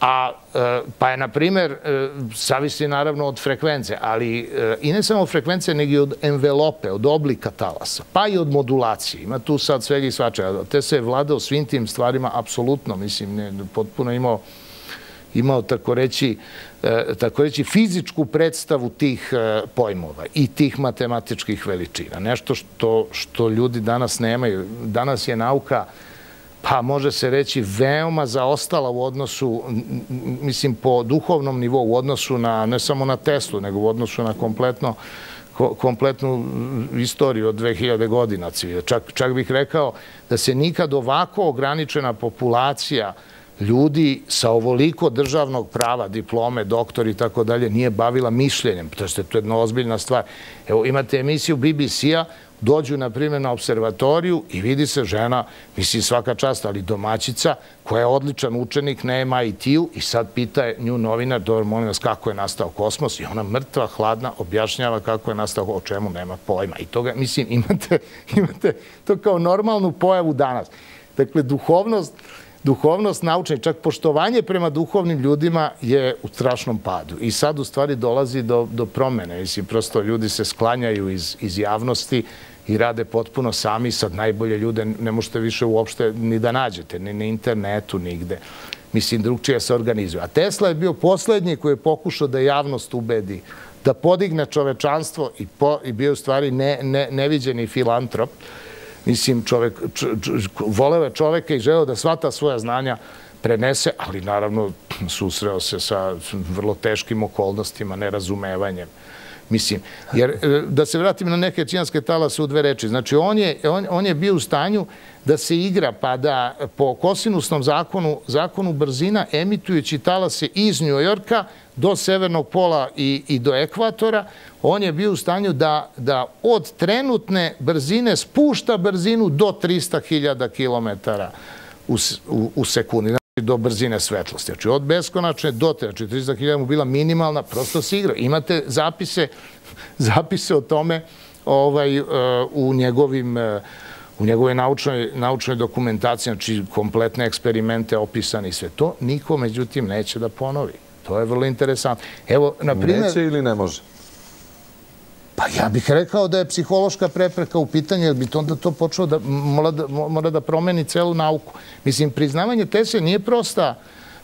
A, e, pa je, na primer, e, zavisi naravno od frekvence, ali e, i ne samo frekvence, nego i od envelope, od oblika talasa, pa i od modulacije. Ima tu sad svega i svačega. Te se je vladao svim tim stvarima, apsolutno, mislim, ne, potpuno imao imao tako reći, tako reći fizičku predstavu tih pojmova i tih matematičkih veličina. Nešto što, što ljudi danas nemaju. Danas je nauka pa može se reći veoma zaostala u odnosu, mislim po duhovnom nivou, u odnosu na, ne samo na Teslu, nego u odnosu na kompletno kompletnu istoriju od 2000 godina. Čak, čak bih rekao da se nikad ovako ograničena populacija ljudi sa ovoliko državnog prava, diplome, doktori i tako dalje, nije bavila mišljenjem. To je jedna ozbiljna stvar. Evo, imate emisiju BBC-a dođu, na primjer, na observatoriju i vidi se žena, misli svaka čast, ali domaćica, koja je odličan učenik na MIT-u i sad pita nju novinar, dobro, molim vas, kako je nastao kosmos i ona mrtva, hladna, objašnjava kako je nastao, o čemu nema pojma. I toga, mislim, <laughs> imate, imate to kao normalnu pojavu danas. Dakle, duhovnost, duhovnost naučna i čak poštovanje prema duhovnim ljudima je u strašnom padu. I sad u stvari dolazi do, do promene. Mislim, prosto ljudi se sklanjaju iz, iz javnosti i rade potpuno sami. Sad najbolje ljude ne možete više uopšte ni da nađete, ni na internetu, nigde. Mislim, drugčije se organizuje. A Tesla je bio poslednji koji je pokušao da javnost ubedi da podigne čovečanstvo i, po, i bio u stvari ne, ne, neviđeni filantrop. Mislim, čovek, č, č, voleo je čoveka i želeo da sva ta svoja znanja prenese, ali naravno susreo se sa vrlo teškim okolnostima, nerazumevanjem. Mislim, jer e, da se vratim na neke čijanske talase u dve reči. Znači, on je, on, on je bio u stanju da se igra, pa da po kosinusnom zakonu, zakonu brzina, emitujući talase iz Njujorka do severnog pola i, i do ekvatora, on je bio u stanju da, da od trenutne brzine spušta brzinu do 300.000 km u, u, u sekundi do brzine svetlosti. Znači, od beskonačne do te, znači 300.000 mu bila minimalna, prosto se igra. Imate zapise, <laughs> zapise o tome ovaj, uh, u njegovim uh, u njegovoj naučnoj, naučnoj dokumentaciji, znači kompletne eksperimente opisane i sve to, niko međutim neće da ponovi. To je vrlo interesantno. Evo, na primjer... Neće ili ne može? Pa ja bih rekao da je psihološka prepreka u pitanju, jer bi to onda to počelo da mora, da mora da promeni celu nauku. Mislim, priznavanje Tesle nije prosta,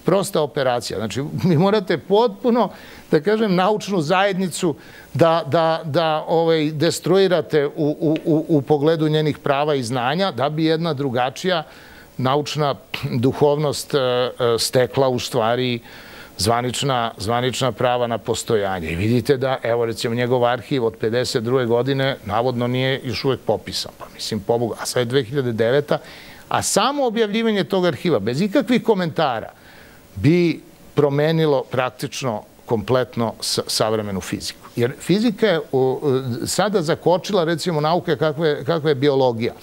prosta operacija. Znači, vi morate potpuno, da kažem, naučnu zajednicu da, da, da ovaj, destruirate u, u, u, pogledu njenih prava i znanja, da bi jedna drugačija naučna duhovnost e, e, stekla u stvari zvanična, zvanična prava na postojanje. I vidite da, evo recimo, njegov arhiv od 52. godine navodno nije još uvek popisan. Pa mislim, pobogu, a sad je 2009. A samo objavljivanje tog arhiva, bez ikakvih komentara, bi promenilo praktično kompletno savremenu fiziku. Jer fizika je sada zakočila, recimo, nauke kakva je, kakva je biologija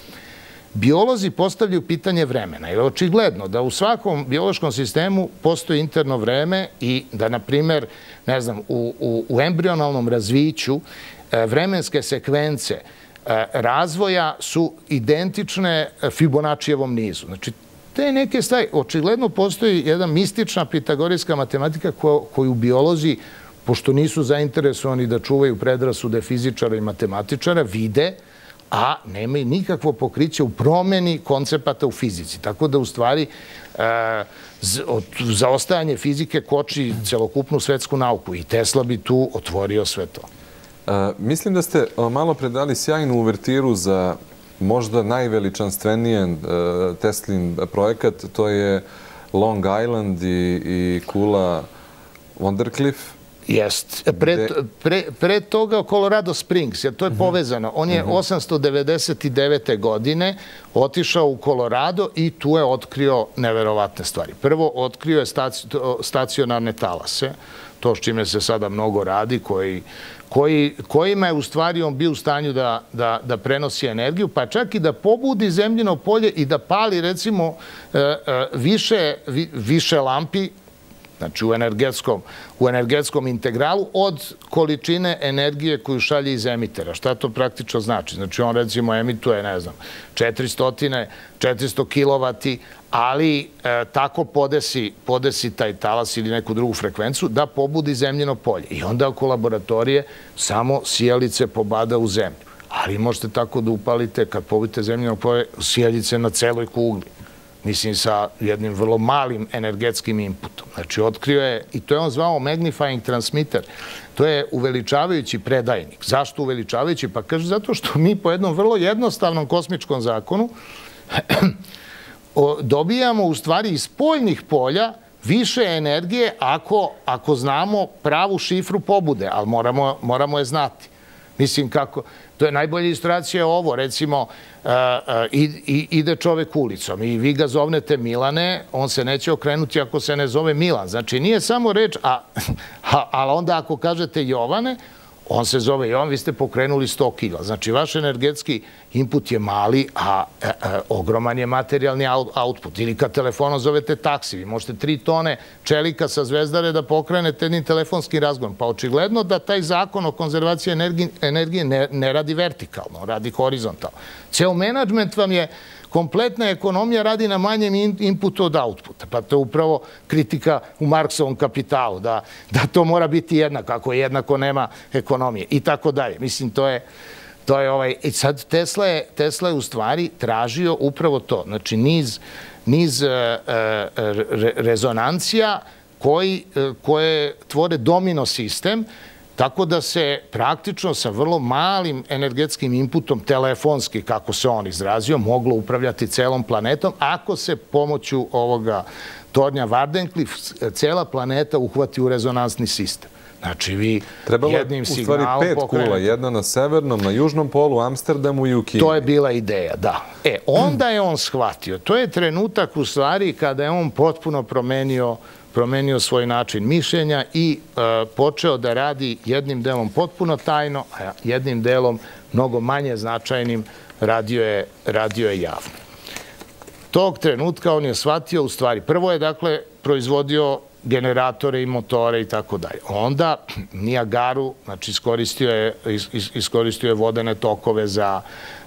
biolozi postavljaju pitanje vremena. Jer očigledno da u svakom biološkom sistemu postoji interno vreme i da, na primer, ne znam, u, u, u embrionalnom razviću e, vremenske sekvence e, razvoja su identične Fibonaccijevom nizu. Znači, te neke stvari, očigledno postoji jedna mistična pitagorijska matematika koju biolozi pošto nisu zainteresovani da čuvaju predrasude fizičara i matematičara, vide a nema i nikakvo pokriće u promeni koncepata u fizici. Tako da, u stvari, e, zaostajanje fizike koči celokupnu svetsku nauku i Tesla bi tu otvorio sve to. E, mislim da ste malo predali sjajnu uvertiru za možda najveličanstvenije e, Teslin projekat, to je Long Island i, i kula Wondercliff. Jest. Pre, pre, pre toga Colorado Springs, jer to je mhm. povezano. On je 899. Mhm. godine otišao u Colorado i tu je otkrio neverovatne stvari. Prvo, otkrio je stacionarne talase, to s čime se sada mnogo radi, koji, koji, kojima je u stvari on bio u stanju da, da, da prenosi energiju, pa čak i da pobudi zemljino polje i da pali recimo e, e, više, više lampi znači u energetskom, u energetskom integralu od količine energije koju šalje iz emitera. Šta to praktično znači? Znači on recimo emituje, ne znam, 400, 400 kW, ali e, tako podesi, podesi taj talas ili neku drugu frekvencu da pobudi zemljeno polje. I onda oko laboratorije samo sijalice pobada u zemlju. Ali možete tako da upalite, kad pobudite zemljeno polje, sijalice na celoj kugli mislim sa jednim vrlo malim energetskim inputom. Znači, otkrio je, i to je on zvao magnifying transmitter, to je uveličavajući predajnik. Zašto uveličavajući? Pa kaže, zato što mi po jednom vrlo jednostavnom kosmičkom zakonu <clears throat> dobijamo u stvari iz spoljnih polja više energije ako, ako znamo pravu šifru pobude, ali moramo, moramo je znati. Mislim, kako, to je najbolja ilustracija ovo, recimo, uh, uh, ide čovek ulicom i vi ga zovnete Milane, on se neće okrenuti ako se ne zove Milan. Znači, nije samo reč, a, <laughs> ali onda ako kažete Jovane, On se zove Jovan, vi ste pokrenuli 100 kila. Znači, vaš energetski input je mali, a e, e, ogroman je materijalni output. Ili kad telefonom zovete taksi, vi možete 3 tone čelika sa zvezdare da pokrenete jednim telefonskim razgovorom. Pa očigledno da taj zakon o konzervaciji energije, ne, radi vertikalno, radi horizontalno. Ceo menadžment vam je kompletna ekonomija radi na manjem inputu od outputa. Pa to je upravo kritika u Marksovom kapitalu, da, da to mora biti jednako, ako jednako nema ekonomije i tako dalje. Mislim, to je, to je ovaj, i sad Tesla je, Tesla je u stvari tražio upravo to, znači niz, niz uh, re, rezonancija koji, uh, koje tvore domino sistem, Tako da se praktično sa vrlo malim energetskim inputom, telefonski, kako se on izrazio, moglo upravljati celom planetom, ako se pomoću ovoga tornja Vardenklif cela planeta uhvati u rezonansni sistem. Znači, vi Trebalo jednim signalom... Trebalo je u stvari pet kula, jedna na severnom, na južnom polu, Amsterdamu i u Kini. To je bila ideja, da. E, onda je on shvatio. To je trenutak u stvari kada je on potpuno promenio promenio svoj način mišljenja i e, počeo da radi jednim delom potpuno tajno, a jednim delom mnogo manje značajnim radio je, radio je javno. Tog trenutka on je shvatio, u stvari, prvo je, dakle, proizvodio generatore i motore i tako dalje. Onda <clears throat> Nijagaru, znači iskoristio je, is, iskoristio je vodene tokove za,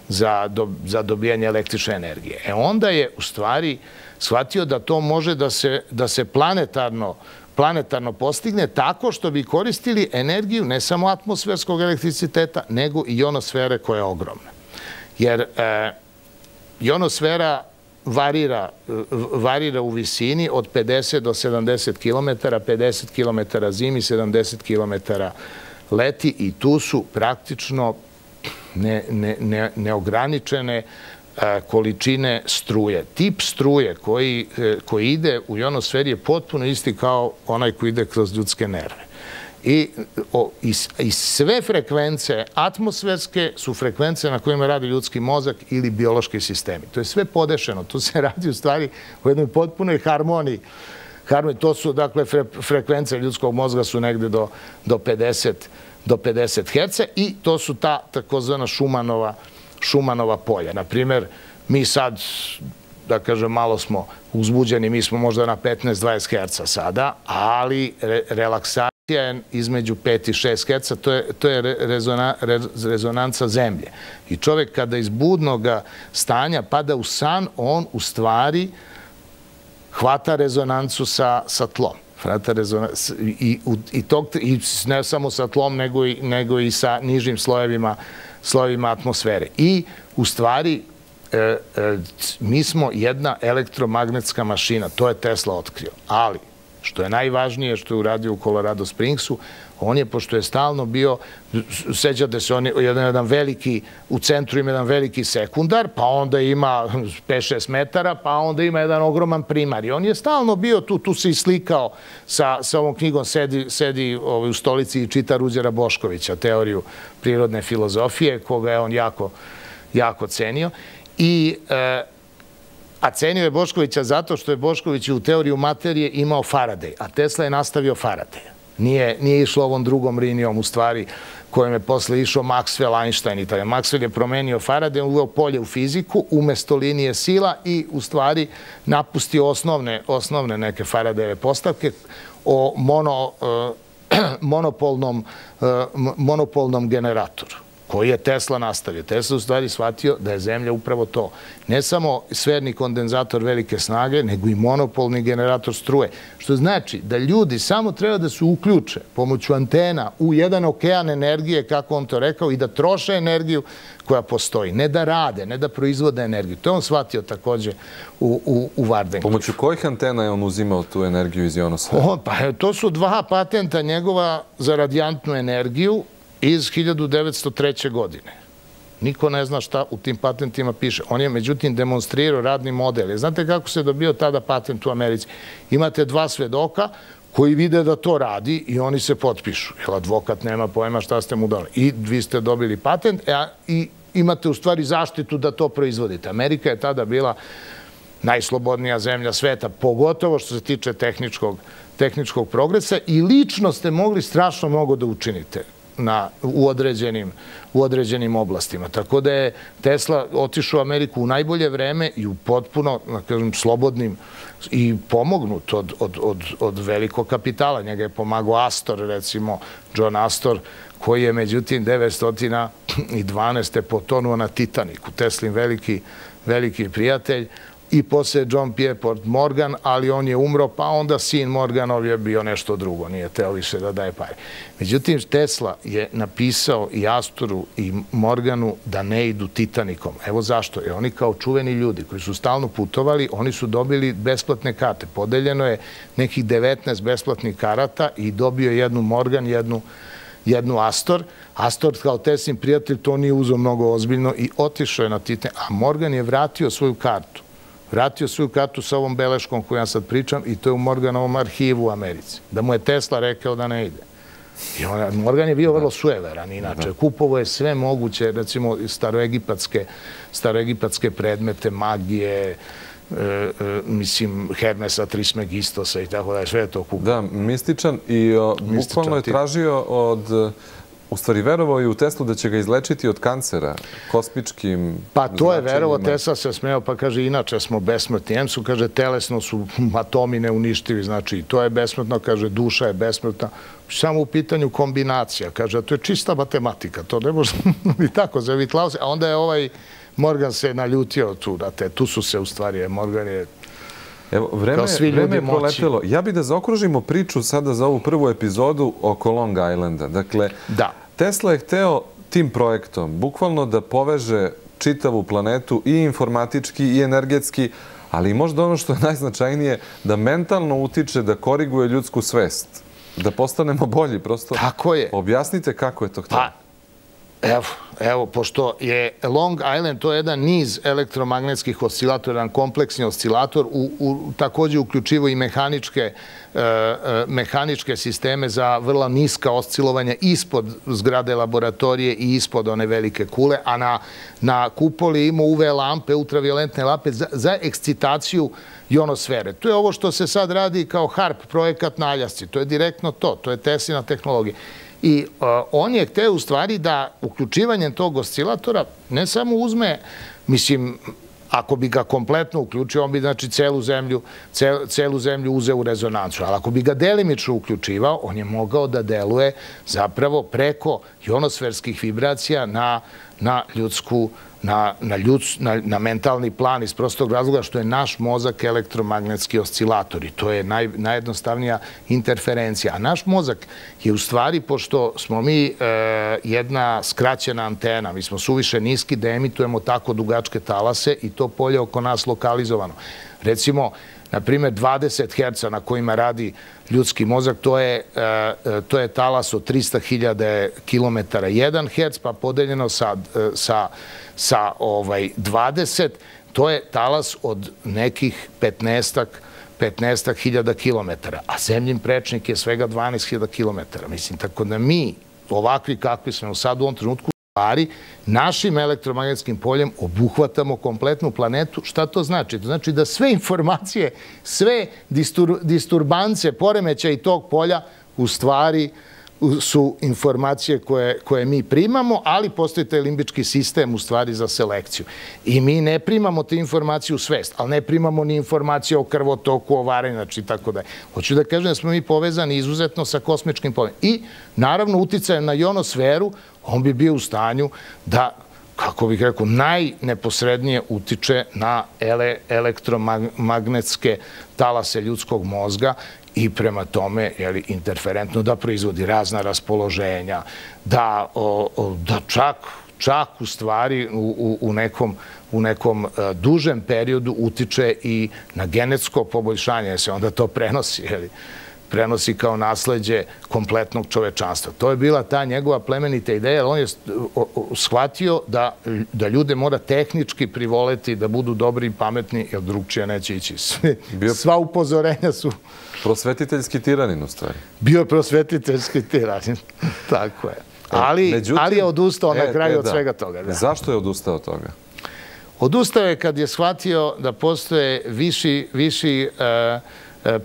za, do, za dobijanje električne energije. E onda je u stvari shvatio da to može da se, da se planetarno planetarno postigne tako što bi koristili energiju ne samo atmosferskog elektriciteta, nego i ionosfere koja je ogromna. Jer e, ionosfera varira, varira u visini od 50 do 70 km, 50 km zimi, 70 km leti i tu su praktično ne, ne, ne, neograničene količine struje. Tip struje koji, e, koji ide u ionosferi je potpuno isti kao onaj koji ide kroz ljudske nerve. I, o, i, i sve frekvence atmosferske su frekvence na kojima radi ljudski mozak ili biološki sistemi. To je sve podešeno. Tu se <laughs> radi u stvari u jednoj potpunoj harmoniji. harmoniji. To su, dakle, fre, frekvence ljudskog mozga su negde do, do 50 do 50 Hz i to su ta takozvana Šumanova, Šumanova polja. Naprimer, mi sad, da kažem, malo smo uzbuđeni, mi smo možda na 15-20 Hz sada, ali re, relaksacija je između 5 i 6 Hz, to je, to je rezona, rezonanca zemlje. I čovek kada iz budnog stanja pada u san, on u stvari hvata rezonancu sa, sa tlom frata i, i, tog, i ne samo sa tlom, nego i, nego i sa nižim slojevima, slojevima atmosfere. I u stvari e, e, mi smo jedna elektromagnetska mašina, to je Tesla otkrio. Ali, što je najvažnije, što je uradio u Colorado Springsu, On je, pošto je stalno bio, sećate se, on je jedan, jedan veliki, u centru ima jedan veliki sekundar, pa onda ima 5-6 metara, pa onda ima jedan ogroman primar. I on je stalno bio tu, tu se i slikao sa, sa ovom knjigom, sedi, sedi ovaj, u stolici i čita Ruđera Boškovića, teoriju prirodne filozofije, koga je on jako, jako cenio. I e, a cenio je Boškovića zato što je Bošković u teoriju materije imao Faraday, a Tesla je nastavio Faraday. Nije, nije išlo ovom drugom linijom u stvari kojom je posle išao Maxwell, Einstein i tako. Maxwell je promenio Faraday, uveo polje u fiziku umesto linije sila i u stvari napustio osnovne, osnovne neke Faradayeve postavke o mono, uh, <clears throat> monopolnom, uh, monopolnom generatoru koji je Tesla nastavio. Tesla u stvari shvatio da je Zemlja upravo to. Ne samo sverni kondenzator velike snage, nego i monopolni generator struje. Što znači da ljudi samo treba da se uključe pomoću antena u jedan okean energije, kako on to rekao, i da troše energiju koja postoji. Ne da rade, ne da proizvode energiju. To je on shvatio takođe u, u, u Vardenku. Pomoću kojih antena je on uzimao tu energiju iz ionosfera? Pa to su dva patenta njegova za radijantnu energiju iz 1903. godine. Niko ne zna šta u tim patentima piše. On je, međutim, demonstrirao radni model. Znate kako se dobio tada patent u Americi? Imate dva svedoka koji vide da to radi i oni se potpišu. Jer advokat nema pojma šta ste mu dali. I vi ste dobili patent a, i imate u stvari zaštitu da to proizvodite. Amerika je tada bila najslobodnija zemlja sveta, pogotovo što se tiče tehničkog, tehničkog progresa i lično ste mogli strašno mnogo da učinite na, u, određenim, u određenim oblastima. Tako da je Tesla otišao u Ameriku u najbolje vreme i u potpuno, na kažem, slobodnim i pomognut od, od, od, od velikog kapitala. Njega je pomagao Astor, recimo, John Astor, koji je međutim 912. potonuo na Titaniku. Teslin veliki, veliki prijatelj, i posle John Pierpont Morgan, ali on je umro, pa onda sin Morganov je bio nešto drugo, nije teo više da daje pare. Međutim, Tesla je napisao i Asturu i Morganu da ne idu Titanikom. Evo zašto. Jer oni kao čuveni ljudi koji su stalno putovali, oni su dobili besplatne karte. Podeljeno je nekih 19 besplatnih karata i dobio jednu Morgan, jednu jednu Astor. Astor kao Teslin prijatelj to nije uzao mnogo ozbiljno i otišao je na Titanic. A Morgan je vratio svoju kartu vratio svoju kartu sa ovom beleškom koju ja sad pričam i to je u Morganovom arhivu u Americi. Da mu je Tesla rekao da ne ide. I on, Morgan je bio vrlo sueveran, inače. Kupovo je sve moguće, recimo, staroegipatske, staroegipatske predmete, magije, e, e, mislim, Hermesa Trismegistosa i tako da sve je to kupovao. Da, mističan i o, bukvalno je tražio od U stvari, verovao je u Teslu da će ga izlečiti od kancera, kosmičkim Pa to je verovo, Tesla se smeo, pa kaže, inače smo besmrtni. Em su, kaže, telesno su atomi neuništivi, znači i to je besmrtno, kaže, duša je besmrtna. Samo u pitanju kombinacija, kaže, to je čista matematika, to ne može <laughs> i tako zavit lause. A onda je ovaj Morgan se naljutio tu, da te, tu su se u stvari, Morgan je Evo, vreme, vreme je proletelo. Ja bih da zaokružimo priču sada za ovu prvu epizodu oko Long Islanda. Dakle, da. Tesla je hteo tim projektom bukvalno da poveže čitavu planetu i informatički i energetski, ali možda ono što je najznačajnije, da mentalno utiče, da koriguje ljudsku svest. Da postanemo bolji, prosto. Tako je. Objasnite kako je to htio. Pa, Evo, evo, pošto je Long Island, to je jedan niz elektromagnetskih oscilatora, jedan kompleksni oscilator, u, u, takođe uključivo i mehaničke, e, e, mehaničke sisteme za vrlo niska oscilovanja ispod zgrade laboratorije i ispod one velike kule, a na, na kupoli ima UV lampe, ultravioletne lampe za, za ekscitaciju ionosfere. To je ovo što se sad radi kao HARP projekat na Aljasci. To je direktno to, to je Teslina tehnologija. I uh, on je hteo u stvari da uključivanjem tog oscilatora ne samo uzme, mislim, ako bi ga kompletno uključio, on bi znači celu zemlju, cel, celu zemlju uzeo u rezonancu. Ali ako bi ga delimično uključivao, on je mogao da deluje zapravo preko ionosferskih vibracija na, na ljudsku na, na, ljuds, na, na mentalni plan iz prostog razloga što je naš mozak elektromagnetski oscilator i to je naj, najjednostavnija interferencija. A naš mozak je u stvari, pošto smo mi e, jedna skraćena antena, mi smo suviše niski da emitujemo tako dugačke talase i to polje oko nas lokalizovano. Recimo, na primjer 20 Hz na kojima radi ljudski mozak, to je, e, e, to je talas od 300.000 km 1 Hz, pa podeljeno sa, e, sa, sa ovaj 20, to je talas od nekih 15 15 hiljada kilometara, a zemljin prečnik je svega 12 hiljada kilometara. Mislim, tako da mi, ovakvi kakvi smo sad u ovom trenutku, stvari, našim elektromagnetskim poljem obuhvatamo kompletnu planetu. Šta to znači? To znači da sve informacije, sve distur, disturbance, poremeća i tog polja u stvari su informacije koje, koje mi primamo, ali postoji taj limbički sistem u stvari za selekciju. I mi ne primamo te informacije u svest, ali ne primamo ni informacije o krvotoku, o varenju, znači tako da. Hoću da kažem da smo mi povezani izuzetno sa kosmičkim poljem. I naravno uticajem na ionosferu, on bi bio u stanju da kako bih rekao, najneposrednije utiče na ele, elektromagnetske talase ljudskog mozga i prema tome jeli, interferentno da proizvodi razna raspoloženja, da, o, o, da čak, čak u stvari u, u, u nekom u nekom a, dužem periodu utiče i na genetsko poboljšanje, se onda to prenosi, jeli, prenosi kao nasledđe kompletnog čovečanstva. To je bila ta njegova plemenita ideja, on je shvatio da, da ljude mora tehnički privoleti da budu dobri i pametni, jer drugčije neće ići. <laughs> Sva upozorenja su Prosvetiteljski tiranin, u stvari. Bio je prosvetiteljski tiranin, <laughs> tako je. Ali, Međutim, ali je odustao e, na kraju e, od da. svega toga. Da. Zašto je odustao od toga? Odustao je kad je shvatio da postoje viši, viši uh,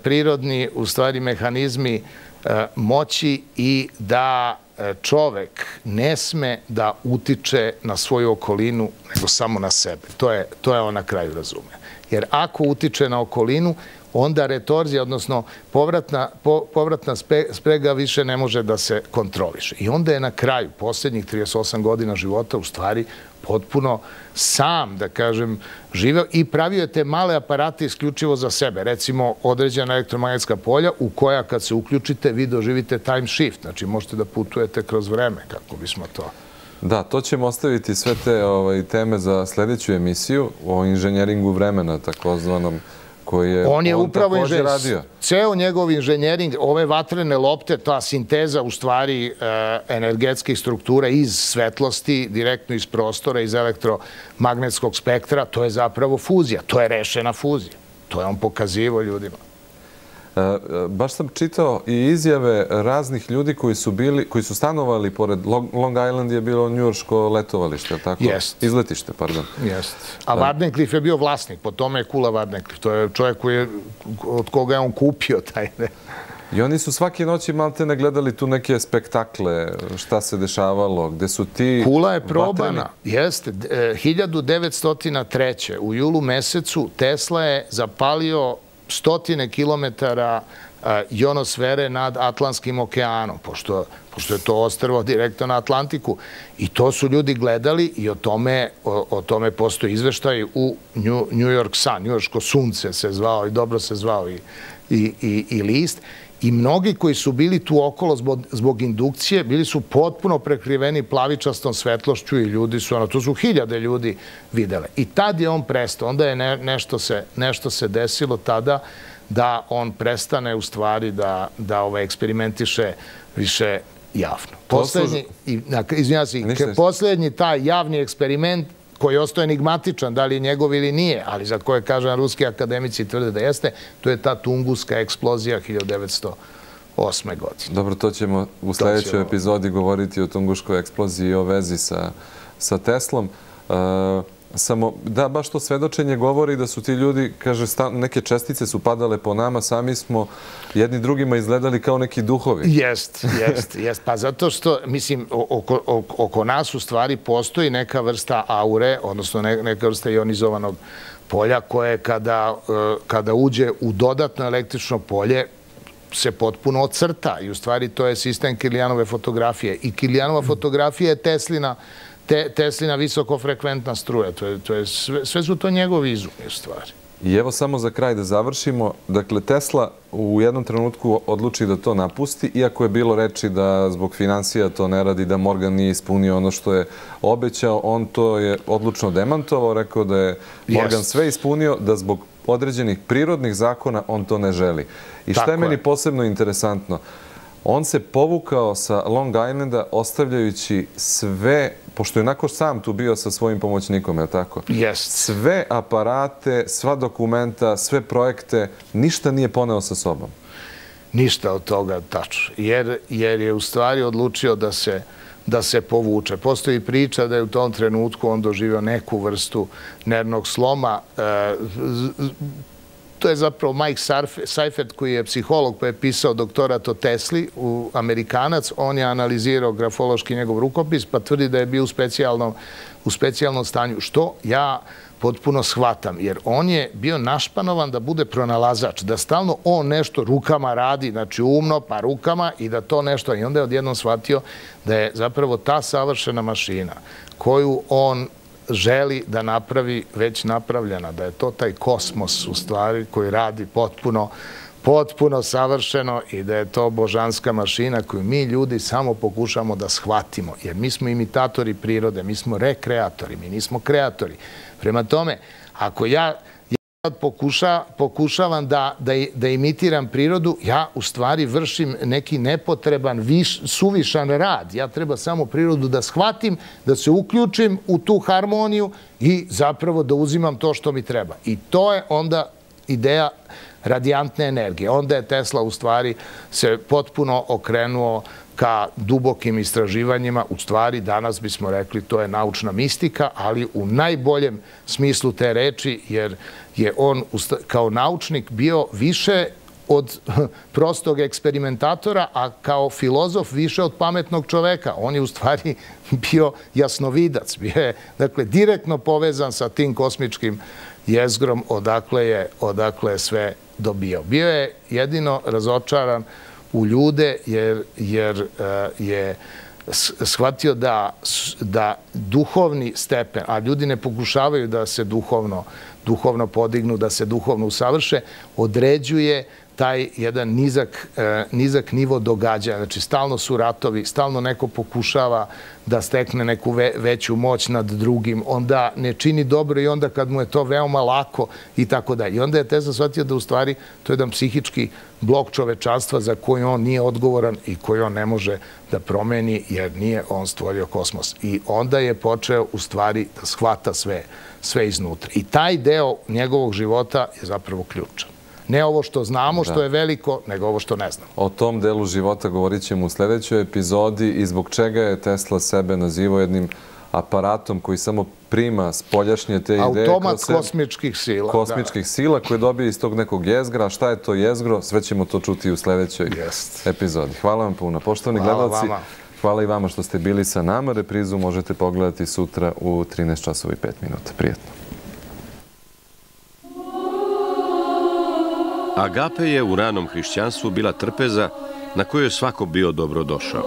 prirodni, u stvari, mehanizmi uh, moći i da čovek ne sme da utiče na svoju okolinu, nego samo na sebe. To je, to je kraju razume. Jer ako utiče na okolinu, onda retorzija, odnosno povratna, po, povratna spe, sprega više ne može da se kontroliše. I onda je na kraju, posljednjih 38 godina života, u stvari potpuno sam, da kažem, živeo i pravio je te male aparate isključivo za sebe. Recimo, određena elektromagnetska polja u koja kad se uključite, vi doživite time shift. Znači, možete da putujete kroz vreme, kako bismo to... Da, to ćemo ostaviti sve te ovaj, teme za sledeću emisiju o inženjeringu vremena, takozvanom koji je on je on upravo inženjer, radio. ceo njegov inženjering, ove vatrene lopte, ta sinteza u stvari e, energetskih struktura iz svetlosti, direktno iz prostora, iz elektromagnetskog spektra, to je zapravo fuzija, to je rešena fuzija. To je on pokazivo ljudima. E, e, baš sam čitao i izjave raznih ljudi koji su bili, koji su stanovali pored Long, Island je bilo njujorško letovalište, tako? Jest. Izletište, pardon. Jest. A Vardenklif je bio vlasnik, po tome je Kula Vardenklif. To je čovjek koji je, od koga je on kupio taj ne. I oni su svake noći malte ne gledali tu neke spektakle, šta se dešavalo, gde su ti... Kula je probana. Jeste. 1903. U julu mesecu Tesla je zapalio stotine kilometara ionosfere nad Atlantskim okeanom, pošto, pošto je to ostrvo direktno na Atlantiku. I to su ljudi gledali i o tome, o, o tome postoji izveštaj u New, New York Sun, New Yorksko sunce se zvao i dobro se zvao i, i, i, i list. I mnogi koji su bili tu okolo zbog, zbog indukcije, bili su potpuno prekriveni plavičastom svetlošću i ljudi su, ono, to su hiljade ljudi videle. I tad je on prestao, onda je ne, nešto, se, nešto se desilo tada da on prestane u stvari da, da ovaj, eksperimentiše više javno. Poslednji, i, izvinjam se, poslednji taj javni eksperiment koji je ostao enigmatičan, da li je njegov ili nije, ali za koje, kažem, ruski akademici tvrde da jeste, to je ta tunguska eksplozija 1908. godine. Dobro, to ćemo u sledećoj ćemo... epizodi govoriti o tunguškoj eksploziji i o vezi sa, sa Teslom. Uh, Samo, da, baš to svedočenje govori da su ti ljudi, kaže, neke čestice su padale po nama, sami smo jedni drugima izgledali kao neki duhovi. Jest, jest, jest. Pa zato što, mislim, oko, oko, oko nas u stvari postoji neka vrsta aure, odnosno neka vrsta ionizovanog polja koje kada, e, kada uđe u dodatno električno polje, se potpuno ocrta i u stvari to je sistem Kilijanove fotografije. I Kilijanova fotografija je Teslina te, Teslina visokofrekventna struja. To je, to je sve, sve su to njegovi izumi u stvari. I evo samo za kraj da završimo. Dakle, Tesla u jednom trenutku odluči da to napusti, iako je bilo reči da zbog financija to ne radi, da Morgan nije ispunio ono što je obećao, on to je odlučno demantovao, rekao da je Morgan sve ispunio, da zbog određenih prirodnih zakona on to ne želi. I šta je meni posebno interesantno? On se povukao sa Long Islanda ostavljajući sve, pošto je onako sam tu bio sa svojim pomoćnikom, je tako? Jest. Sve aparate, sva dokumenta, sve projekte, ništa nije poneo sa sobom. Ništa od toga tačno. Jer, jer je u stvari odlučio da se da se povuče. Postoji priča da je u tom trenutku on doživio neku vrstu nervnog sloma. E, To je zapravo Mike Seifert koji je psiholog pa je pisao doktorat o Tesli, u Amerikanac. On je analizirao grafološki njegov rukopis pa tvrdi da je bio u specijalnom, u specijalnom stanju. Što ja potpuno shvatam, jer on je bio našpanovan da bude pronalazač, da stalno on nešto rukama radi, znači umno, pa rukama i da to nešto, i onda je odjednom shvatio da je zapravo ta savršena mašina koju on želi da napravi već napravljena, da je to taj kosmos u stvari koji radi potpuno potpuno savršeno i da je to božanska mašina koju mi ljudi samo pokušamo da shvatimo, jer mi smo imitatori prirode, mi smo rekreatori, mi nismo kreatori. Prema tome, ako ja pokuša, pokušavam da, da, da imitiram prirodu, ja u stvari vršim neki nepotreban, viš, suvišan rad. Ja treba samo prirodu da shvatim, da se uključim u tu harmoniju i zapravo da uzimam to što mi treba. I to je onda ideja radijantne energije. Onda je Tesla u stvari se potpuno okrenuo ka dubokim istraživanjima, u stvari danas bismo rekli to je naučna mistika, ali u najboljem smislu te reči, jer je on kao naučnik bio više od <laughs> prostog eksperimentatora, a kao filozof više od pametnog čoveka. On je u stvari <laughs> bio jasnovidac, bio je dakle, direktno povezan sa tim kosmičkim jezgrom odakle je, odakle sve dobijao. Bio je jedino razočaran u ljude jer, jer e, je shvatio da, da duhovni stepen, a ljudi ne pokušavaju da se duhovno, duhovno podignu, da se duhovno usavrše, određuje taj jedan nizak, e, nizak nivo događaja. Znači, stalno su ratovi, stalno neko pokušava da stekne neku ve, veću moć nad drugim, onda ne čini dobro i onda kad mu je to veoma lako i tako da. I onda je Tesla shvatio da u stvari to je jedan psihički blok čovečanstva za koji on nije odgovoran i koji on ne može da promeni jer nije on stvorio kosmos. I onda je počeo u stvari da shvata sve, sve iznutra. I taj deo njegovog života je zapravo ključan. Ne ovo što znamo, što je veliko, nego ovo što ne znamo. O tom delu života govorit ćemo u sledećoj epizodi i zbog čega je Tesla sebe nazivao jednim aparatom koji samo prima spoljašnje te ideje. Automat kosmičkih sila. Kosmičkih sila koje dobije iz tog nekog jezgra. Šta je to jezgro? Sve ćemo to čuti u sledećoj epizodi. Hvala vam puno. Poštovani gledalci, hvala i vama što ste bili sa nama. Reprizu možete pogledati sutra u 13 časova i 5 minuta. Prijetno. Agape je u ranom hrišćanstvu bila trpeza na kojoj je svako bio dobrodošao.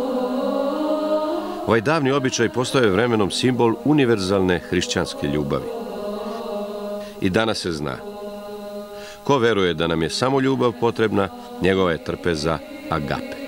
Ovaj davni običaj postoje vremenom simbol univerzalne hrišćanske ljubavi. I danas se zna. Ko veruje da nam je samo ljubav potrebna, njegova je trpeza agape.